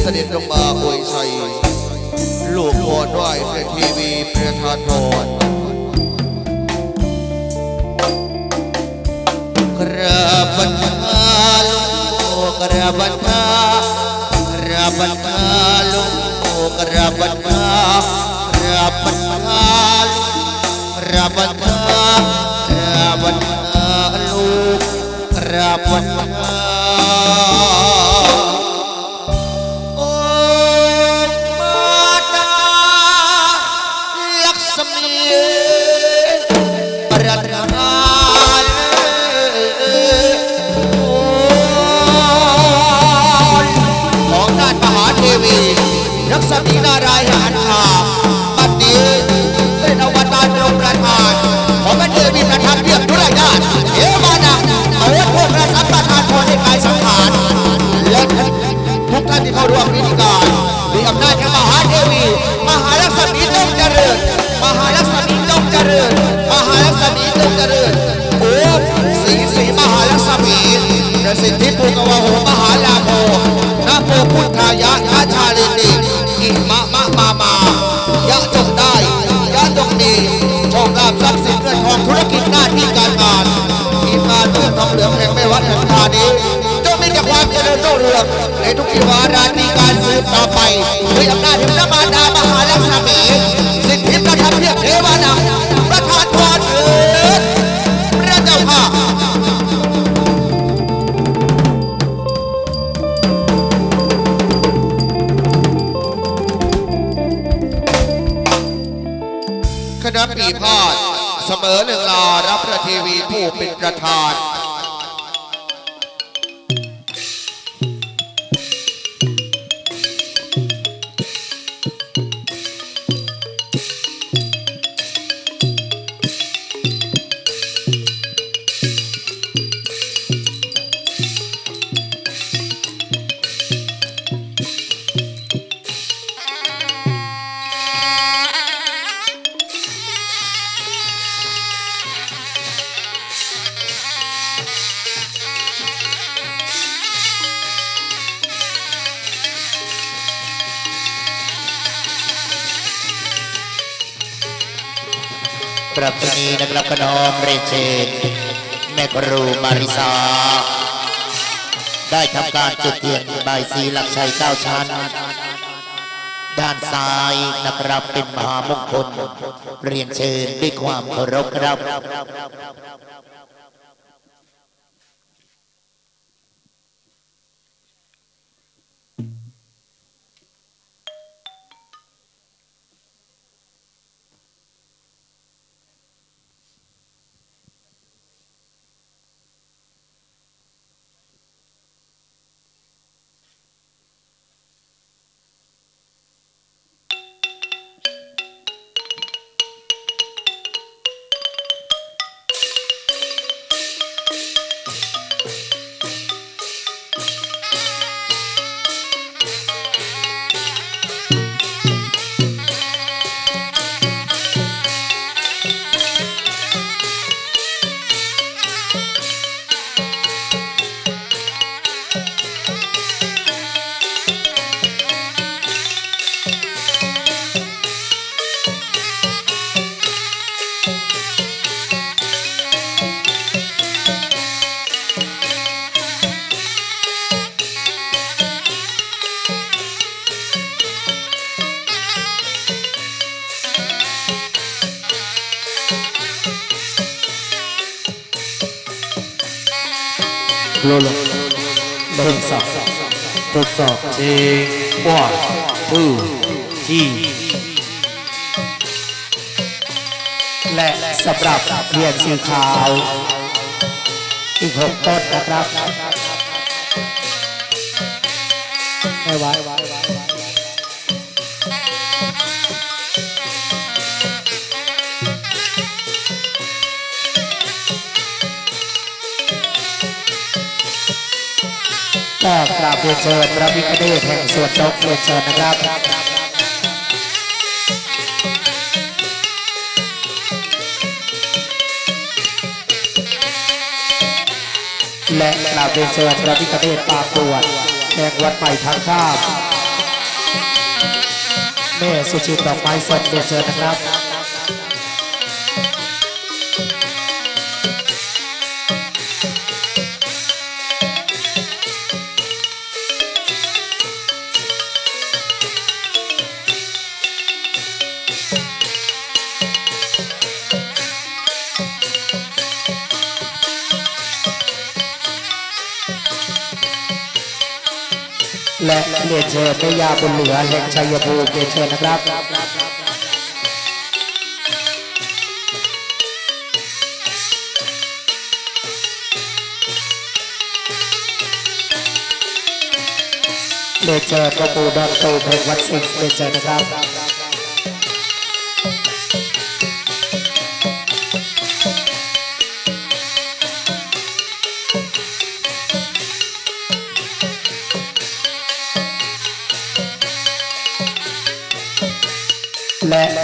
เสด็จลงมาอวยชัย ลูกวอนไหวพระทีวีประทานพรกราบบันทาลุงโอกราบบันทากราบบันทาลุงโอกราบบันทากราบบันทาลุงกราบบันทา ลักษมีนารายณ์หาบัดนี้เป็นอวตารลงประทานของพระเทวีประทับเรียบด้วยาติเอวานังเอาไว้พวกพระสัมประทานพรในกายสังขารและทุกท่านที่เข้าร่วมพิธีการมีอำนาจแห่งมหาเทวี มหาลักษมีจงเจริญ มหาลักษมีจงเจริญ มหาลักษมีจงเจริญโอ้สีสีมหาลักษมีประสิทธิภูกวาโหมหาลาโภนะโมพุทธายะนาชาลินีาพทรัพย์สินเงินทองธุรกิจหน้าที่การงานทีมงานเพื่อนทองเหลืองแห่งไม่วัดแห่งธานีจงมีแต่ความเจริญรุ่งเรืองในทุกกิวารามีการสืบต่อไปด้วยอำนาจแห่งพระมารดามหาลักษมี มอหนึ่งลารับพระทีวีผู้เป็นประธาน นีนะครับขนอมเรเชนแม่ครูมาริสา ได้ทำการจุดเทียนใบสีหลักชัยเก้าชั้น ด้านซ้ายนะครับเป็นมหามงคล เรียนเชิญด้วยความเคารพครับ ทูทีและสำหรับเรียนสีขาว อีกหกต้นนะครับไม่ไหว ก็กราบเรียนเชิญพระวิคเนศแห่งสวนนกเรียนเชิญนะครับและกราบเรียนเชิญพระพิฆเนศปางตรวจแห่งวัดใหม่ทางข้ามแม่สุจิตดอกไม้สดเรียนเชิญนะครับ และเรียนเชิญแม่ยาบุญเหลือแห่งชัยภูมิเรียนเชิญนะครับเรียนเชิญพระปู่ดอนตูเพลงวัดสิงห์เรียนเชิญนะครับ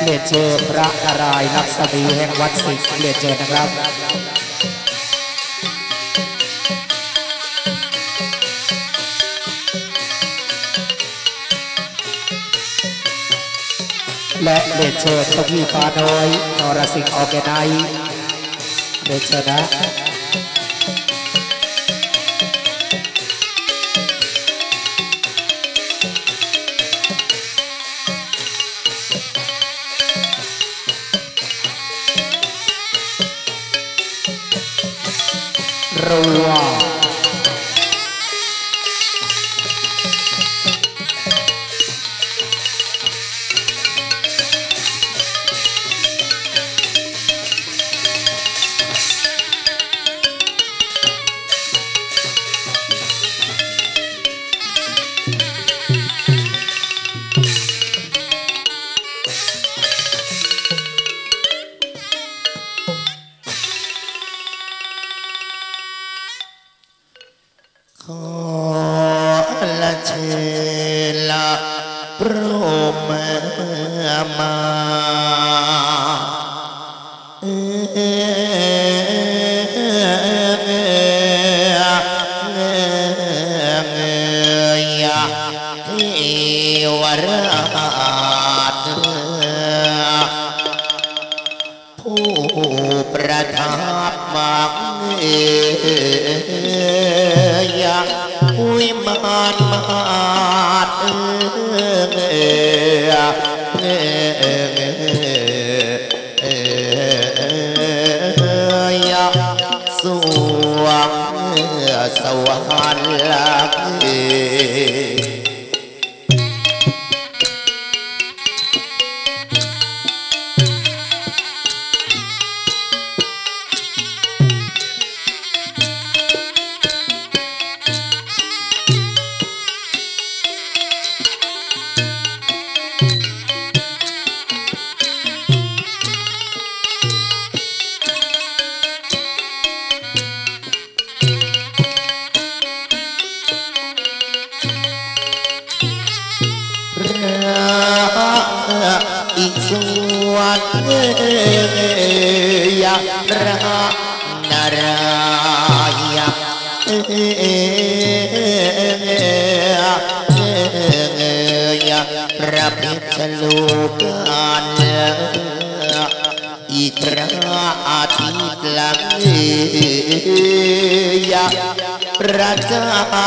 รียนเชิญพระนารายณ์ลักษมีแห่งวัดสิงห์เรียนเชิญนะครับและเรียนเชิญเจ้าพี่ฟ้าน้อยนรสิงห์ออแกไนซ์เรียนเชิญนะ รัว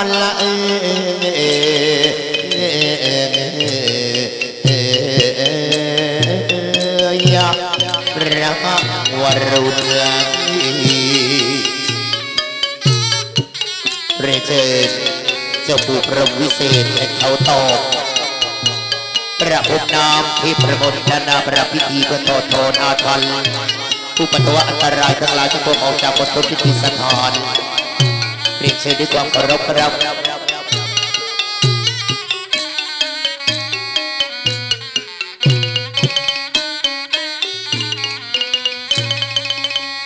จ้าละเอยะพระวรุณเรเชิญเจ้าปู่พรหมวิเศษและเขาตอบประพรมน้ำที่ประมลนานาประพิธีเพื่อต่อทอนอาทันผู้ปัตวะอันตรายทั้งหลายทุกคนออกจากบนต้นพิธีสถาน เรียด้วยความเคารพครับ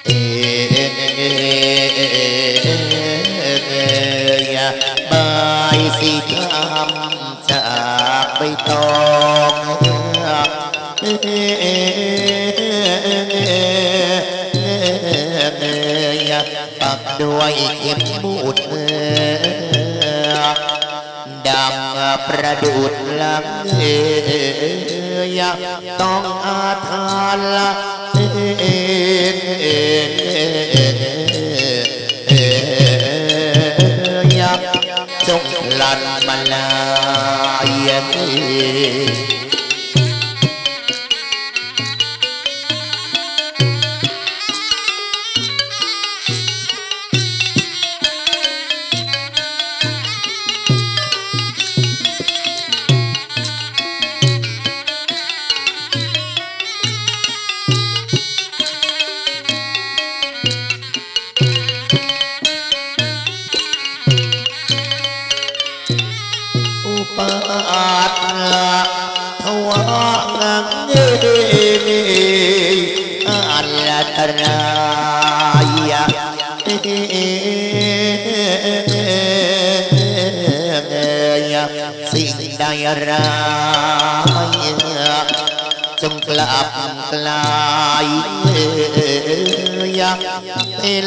เอยบายสีคำจากใบตองปักด้วยเข็มบู ประดุดลังเอยต้องอาทานละเอยจงลันมาลา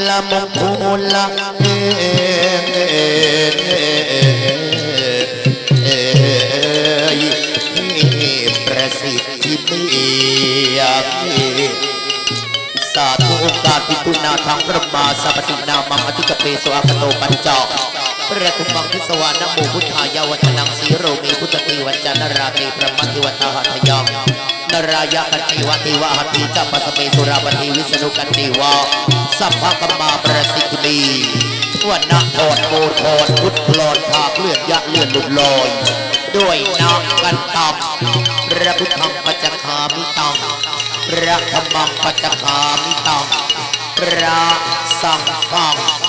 ลามงคลละประสิทธิเบียสาธุโอกาสพิคุนาทางพระมาสัพพินามังอธิกเปสวะกโตปัญจ พระทุมังพิสวานะโมพุทธายาวัฒนังสีโรมีพุทธติวัจจานราติพระมัติวัฏหัตยองนรายะกันติวัติวะหัติจัปสเปสุราปฏิวิสนุกันติวะสัพพะกมาประสิทธิบีวันนะโทษโมทษพุทธโลนพาเลื่อนยะเลื่อนหลุดลอย ด้วยน้ำกันตอบพระพุทธังปัจจคามิตังพระธรรมังปัจจคามิตังพระสังฆัง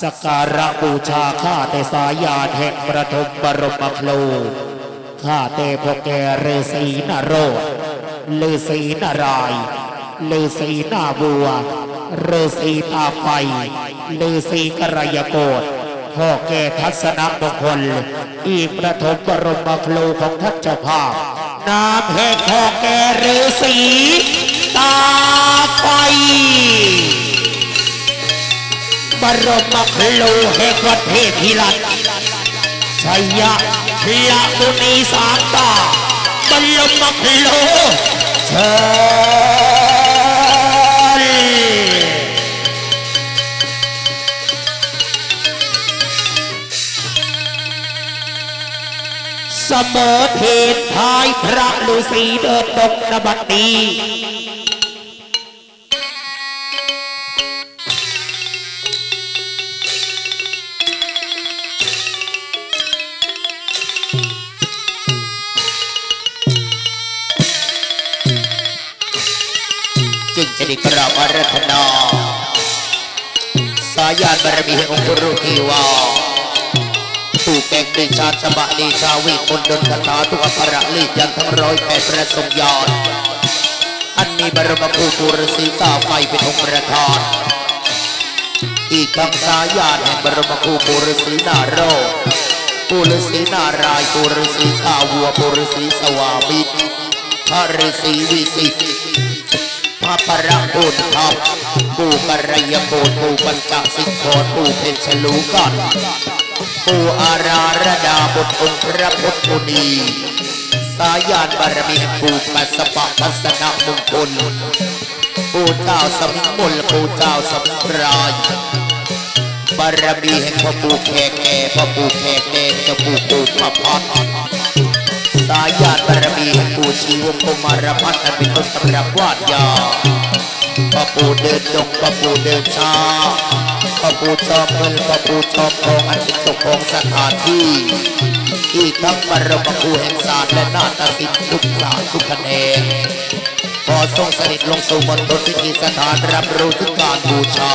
สการะบูชาข้าแต่สายานแห่งประทมบรมครูข้าแต่พ่อแก่ฤาษีนโรธฤาษีนารายณ์ฤาษีนาบัวฤาษีตาไฟฤาษีกระยโกฏพ่อแก่ทัศนมงคลอีกประทมบรมครูของท่านเจ้าภาพนามแห่งพ่อแก่ฤาษีตาไฟ บรมครูแห่งวัดเทพิรัตชัยยะละมุนีสามตาบรมครูเชิญเสมอเพศพายพระฤาษีเดินตกนบัดนี้ จึงจะได้กราบอารัธนาสายานบารมีแห่งองค์ระรูทีวาผู้แก่งเป็นชาติสบะนีชาวิมนดนคาถาทุกอภระลีกยันทั้งร้อยแปดประสงยานอันมีบรมครูปุรสีตาไฟเป็นองค์ประธาน อีกทั้งสายานแห่งบรมครูปุรสีนาโรปุรสีนารายปุรสีตาวัวปุรสีสวามิตรพระฤาษีวิสิท พระประบุญทองปู่กระยบุญปู่ปัญจสิงโคปู่เพชรลูกันปู่อาราระดาบทองค์พระพุทธมุนีสายานบารมีแห่ปัสสะทัศนมงคลปู่เจ้าสมิงมลปู่เจ้าสมปรายบารมีแห่งพ่อปู่แขกแก่พ่อปู่แขกแดงเจ้าปู่ปู่พระพัด สายานบารมีแห่งปูชีวกุมารพัฒน์เป็นต้นตำรับวาดยาพ่อปูเดินดงพ่อปูเดินช้าพ่อปูชอบเงินพ่อปูชอบทองอันเป็นเจ้าของสถานที่ที่ทั้งบรมครูแห่งศาสตร์และนาฏศิลป์ทุกศาสตร์ทุกแขนงขอทรงสด็จลงสู่บนต้นพิธีสถานรับรู้ถึงการบูชา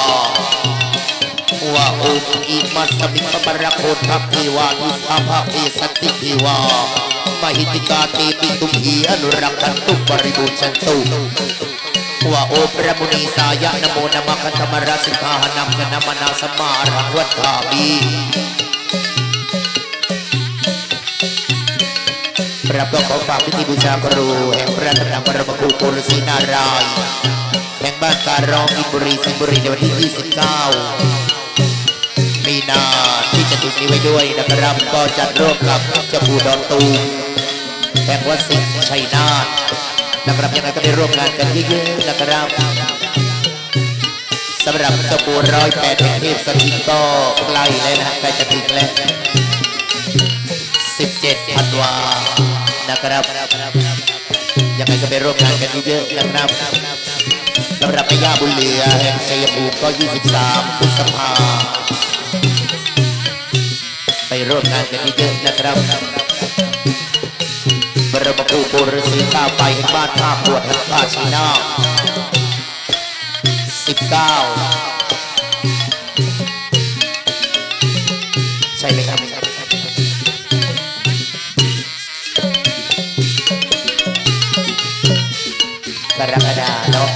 ว่าองค์อิมัสมิปปะระโคทัพทิวาทิสาภาพิสัตติทิวามหิติกาเตปิตุมหีอนุรักขันตุปริบูชันตุว่าโอพระมุนีสายะนโมนมะคันธมรสิกาหนัมนมนาสมารหังวัฏฐามีพรับก็ขอฝากพิธีบูชาครูแห่งพระธรรมบรมครูปุรศรีนารายแห่งบ้านการรองอิบุรีสิงบุรีในวันที่ 29 มีนาที่จะถึงนี้ไว้ด้วยนะครับก็จัดร่วมกับเจ้าปู่ดอนตูมแห่งวัดสิงห์ชัยนาทนะครับยังไงก็ได้ร่วมงานกันเยอะๆนะครับสำหรับเจ้าปู่ร้อยแปดแห่งเทพสถิตก็ใกล้แล้วนะใกล้จะถึงแล้ว17ธันวานะครับยังไงก็ไปร่วมงานกันเยอะๆนะครับสำหรับแม่ย่าบุญเหลือแห่งชัยภูมิก็ 23พฤษภาไป ร่วมงานกันเยอะๆนะครับบรมครูปุรศรีข้าไปบ้านท่าปวดแห่งท่าชีนา19ใช่ไหมครับกรกฎาเนาะ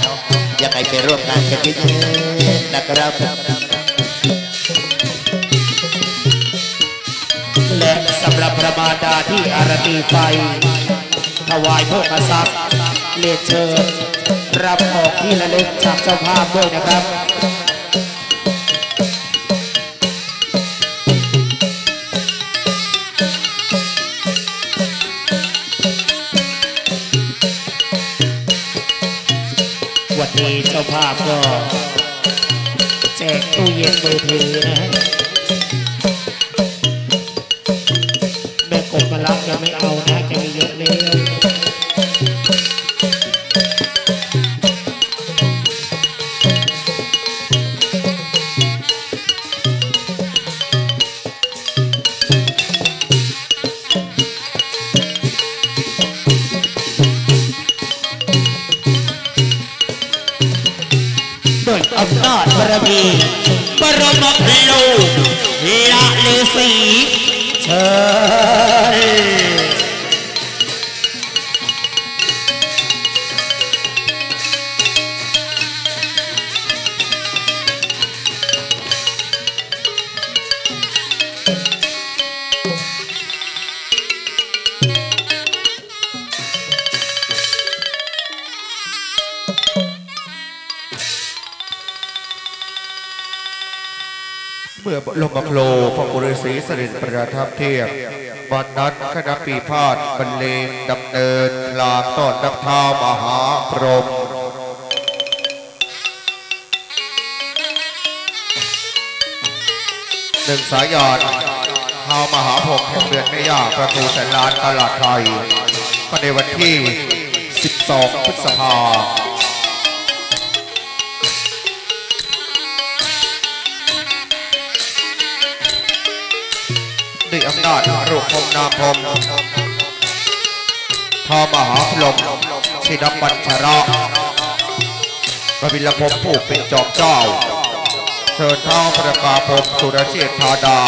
ยังไงไปร่วมงานกันเยอะๆนะครับำหรับพระมาดาที่อารตีไฟถวายพวกทรัพย์เรียนเชิญ รับของที่ระลึกจากเจ้าภาพด้วยนะครับวันนี้เจ้าภาพก็แจกตู้เย็นมือถือนะฮะ บมารับยังไม่เอานะจะมีเยอะเลยด้วยอำนาจบารมีบรมครูละฤาษีเชิญ มื่อลมโคลพระปุริสีเสด็จประทับเทียบวันนั้นคณะปีพาดบรรเลงดำเนินลาต้อนนักท้ามหาพรหมหนึ่งสายยานเท้ามหาพรหมแห่งเดือนไม่ยากประตูแสนล้านตลาดไทยก็ในวันที่ 12 พฤษภาด้ว ยอำนาจรูปพรมนามพรมทอมหาพรมชินปัญชระพระวิลพมผู้เป็นจอมเจ้า เชิญเท้าประกาพรมสุรเชษฐาดา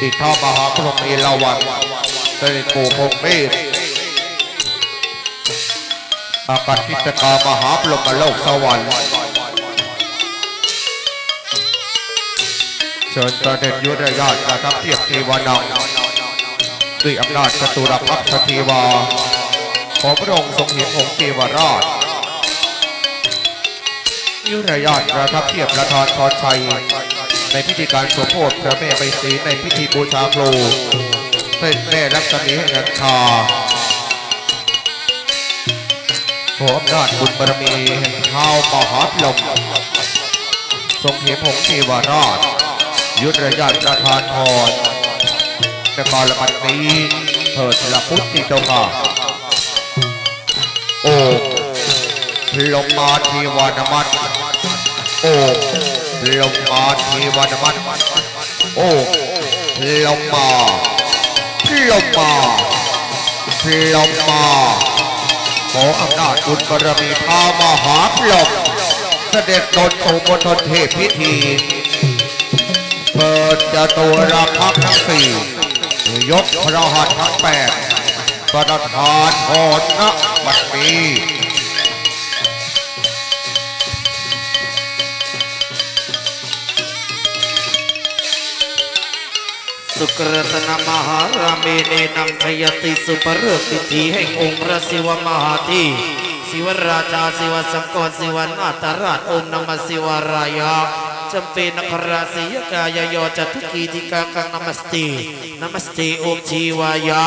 ติดท้ามหาพรหมเอราวัณเสด็จปู่พรหมเมธอากัติตกามหาพรหมโลกสวรรค์ เชิญประเด็จยุทธญาติประทับเทียบเทวานังด้วยอำนาจจตุรพักษเทวาขอพระองค์ทรงเห็นองค์เทวราชยุทธญาติประทับเทียบประธานพรชัย ในพิธีการสมโภชพระแม่ใบสีในพิธีบูชาครูเส้นแม่รัศมีแห่งอัชาขออำนาจบุญบารมีแห่งเท้ามหาพลมทรงเหมหงส์เทวราช ยุทธญาติประธานพรในกาลบัดนี้เถิดละพุทธิเจ้าโอ้ลมมาเทวานมัตโอ้ลมมาเทวานมัตโอ้ลมมาลมมาลมมาขออำนาจบุญบารมีท้ามหาพลมเสด็จตนสู่มณฑลเทพพิธี เปิดจะตัวราพักทั้งสี่ยกพระหัตถ์ทั้งแปดประธานพรณบัดนี้สุกรตนมหาราเมเนนังพยติสุปฤกษ์พิธีแห่งองค์พระศิวมหาทีศิวราชาศิวสังกรศิวนาตราชองค์นมศิวรายา จำเป็นนคราศียกายโยจัตุกีธิกากังนมัสตินมัสติโอมชีวายา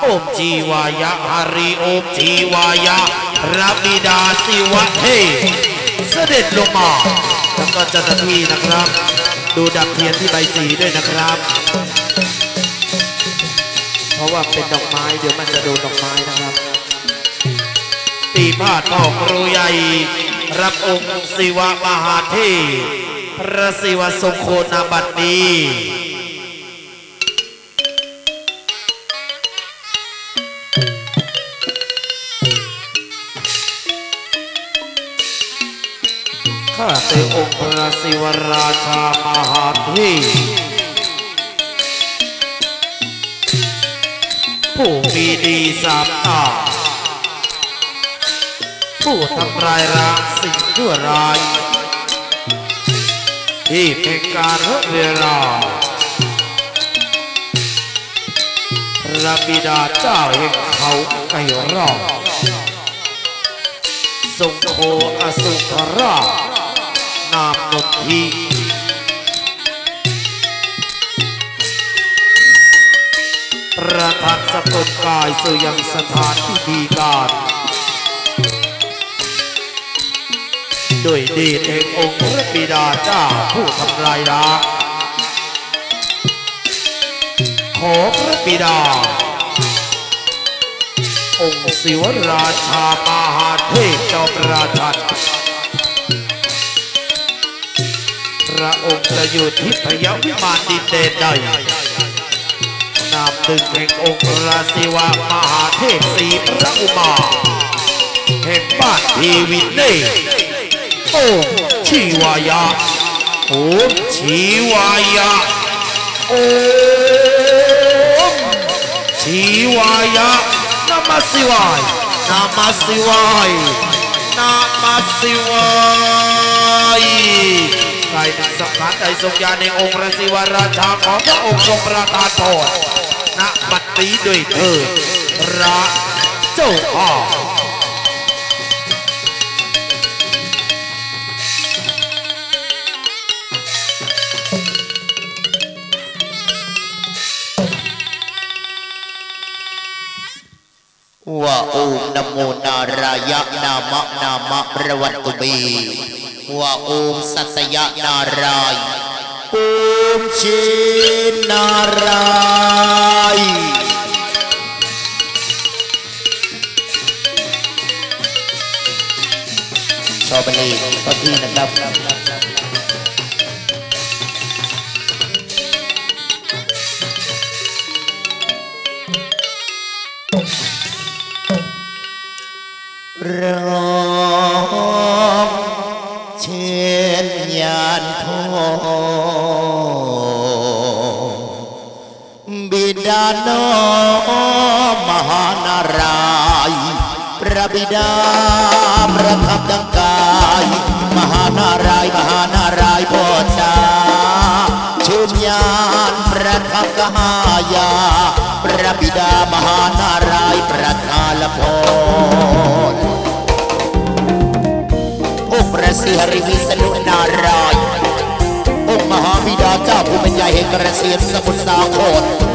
โอมชีวายาหาริโอมชีวายาพระบิดาศิวะเทเสด็จลงมาแล้วก็เจ้าหน้าที่นะครับ ดูดับเทียนที่ใบสีด้วยนะครับ เพราะว่าเป็นดอกไม้เดี๋ยวมันจะโดนดอกไม้นะครับตีพาดพ่อครูใหญ่รับองค์ศิวะมหาเทพ พระศิวะทรงโคนาบัดนี้ ข้าแต่องค์พระศิวราชามหาเทพผู้มีดีสามตาผู้ทำลายร้างสิ่งชั่วร้าย ที่เป็นการเวลาพระบิดาเจ้าแห่งเขาไก่รอบทรงโคอสุภราชนามนนทีประทับสะกดกายสู่ยังสถานพิธีการ ด้วยดชแห่งองค์พระบิดาเจ้าผู้ทำลายล้างขอพระบิดา องค์ศิวราชามหาเทพเจอมราชันพระองค์จะอยู่ที่พยาวิมานดินเดนใดนามตึงแห่งองค์ระศิวะมหาเทพสีพระอุมาแห่งบ้านทีวินเน่ โอ้ชีวายะโอ้ชีวายะโอ้ชีวายะนามาสิวายนามาสิวายนามาสิวายใครหนึ่งสังขารใดทรงยาในองค์พระศิวราชาของพระองค์ทรงประทานพรณบัดนี้ด้วยเถิดพระเจ้าพ่อ ว่าโอมนโมนารายะนามะนามะระวัตุเบว่าโอมสัตยะนารายณ์โอมชินนารายชอบไปเลยก็ที่นะครับ जानो महान राय प्रविदा प्रथम दंकाय महान राय महान राय प्रथम प्रविदा महान राय प्रथाल भोल। ओ प्रसि हरि विष्णु नारायण। ओ भूमि जाहे करसे समुद्रा खोल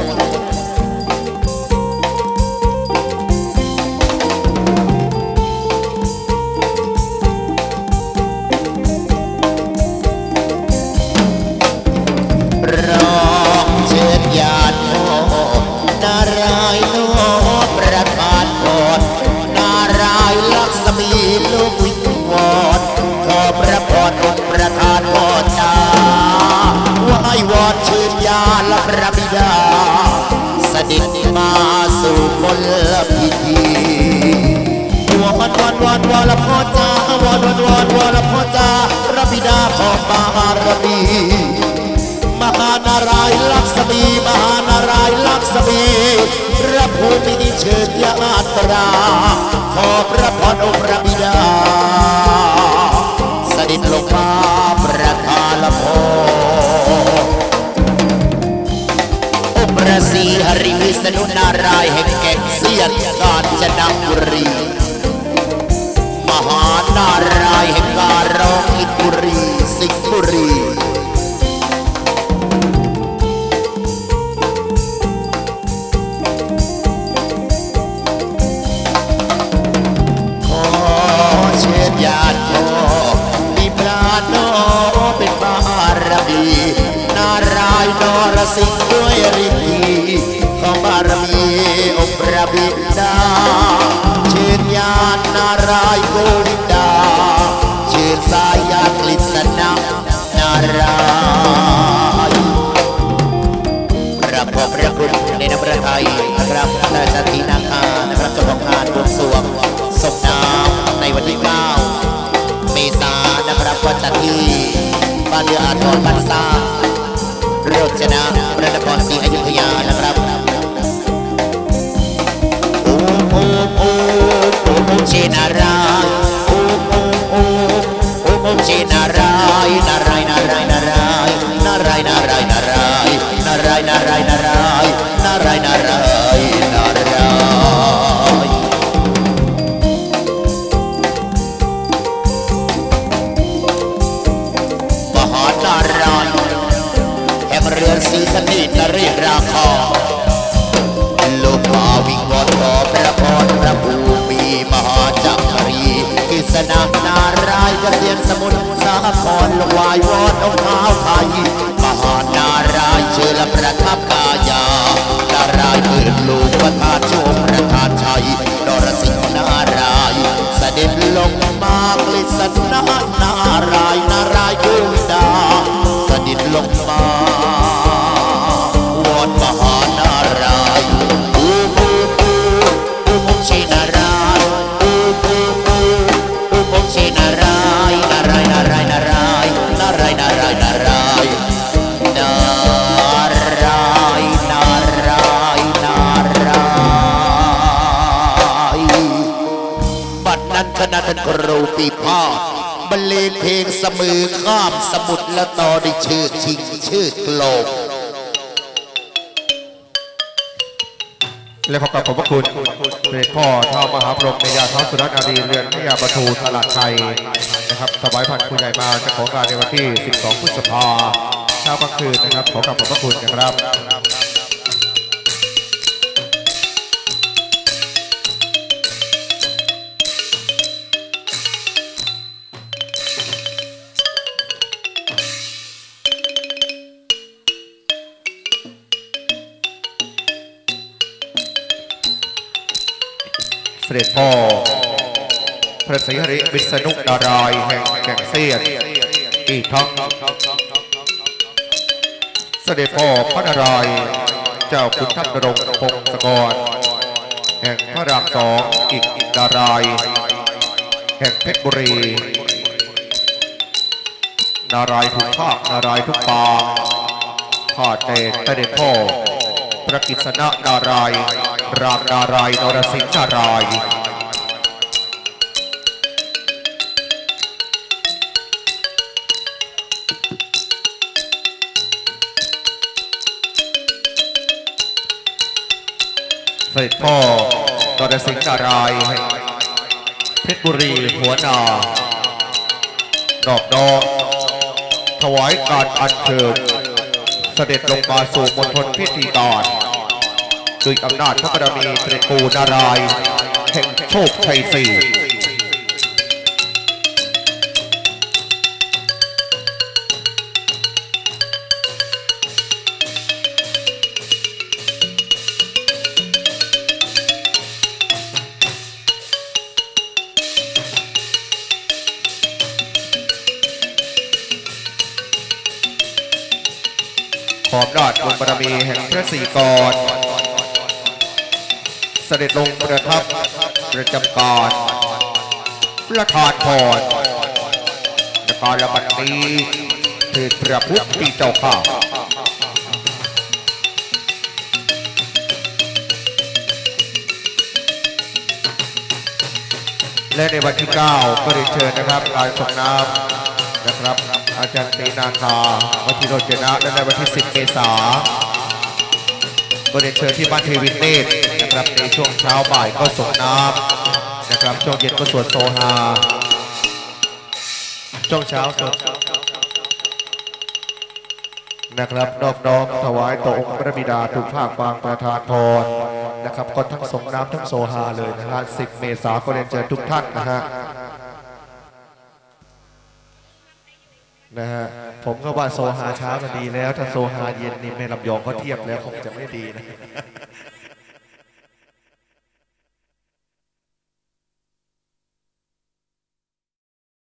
คนละพิธีวันวันวันวันละพ่อจ้าวันวันวันวันละพ่อจ้าพระบิดาของมหารมีมหานารายลักษมีมหานารายลักษมีพระภูมินิเชิญญาตราขอพระพรองค์พระบิดาสด็จลงมาประทานละพร ศรีหริวิษณุนารายแห่งแก่งเสียดกาญจนบุรี มหานารายแห่งการร้องอิบุรี สิงห์บุรี ษณะนารายณ์กราบขอบพระคุณในน้ำพระทัยนะครับราชสีนาคานะครับเจ้าของงานบวงสรวงส่งน้ำในวันที่9เมษายนนะครับวันจันทร์ที่บ้านเรืออาทรบ้านซ่าเริกชนะพระนครศรีอยุธยานะครับ โอ้โอ้เชนารายณ์โอ้โอ้โอ้โอ้ សនាណារាយក៏ទានសមុទ្រសាផនលវាយវត្តអង្គហៅថាយីមហាណារាយជើលប្រថាប់កាយាណារាយគឺលោកវត្តអាចជុំ บรรเลงเพลงสมือข้ามสมุทรและต่อได้ชื่อชิงชื่อโกลกและขอกราบขอบพระคุณเสด็จพ่อเท้ามหาพรหมในยาท้าสุรนารีเรือนพระยาประทูตลาดไทยนะครับถวายพันคุณใหญ่มาจะของการในวันที่ 12 พฤษภาเช้ากลางคืนนะครับ ขอกราบขอบพระคุณนะครับ ด็จพ่อ พระศรีหริวิษณุนารายแห่งแก่งเซียนอีกทั้งเสด็จพ่อพระนารายเจ้าคุณทัพนรงพงศกร แห่งพระรามสองอีกนาราย แห่งเพชรบุรี นารายณ์ทุกภาคนารายทุกปางข้าแต่เสด็จพ่อพระกิษณะนาราย รามนารายนรสิงห์นารายเสด็จพ่อนรสิงห์นารายเพชรบุรีหัวนานอบน้อถวายการอัญเชิญเสด็จลงมาสู่มณฑลพิธีการ ด้วยอำนาจพระบารมีตระกูลนารายณ์แห่งโชคชัยสี่ขอบนาจบุญบารมีแห่งพระศรีกร เสด็จลงประทับประจำการประทานพรในการละบัดนี้คือพระพุทธเจ้าข้าและในวันที่ 9 ก็ได้เชิญนะครับการส่งน้ำนะครับ อาจารย์ตีนาคาวัชิโรจนะและในวันที่ 10 เมษาก็เรียนเชิญที่บ้านเทวินเนตร นะครับในช่วงเช้าบ่ายก็ส่งน้ำนะครับช่วงเย็นก็สวดโซฮาช่วงเช้าสวดนะครับนอบน้อมถวายต่อองค์พระบิดาทุกภาคบางประธานพรนะครับก็ทั้งสงน้ำทั้งโซฮาเลยนะฮะ10เมษาก็เรียนเชิญทุกท่านนะฮะนะฮะผมก็ว่าโซฮาเช้ามันดีแล้ว ถ้าโซฮาเย็นนี่แม่ลำยองก็เทียบแล้วคงจะไม่ดีนะ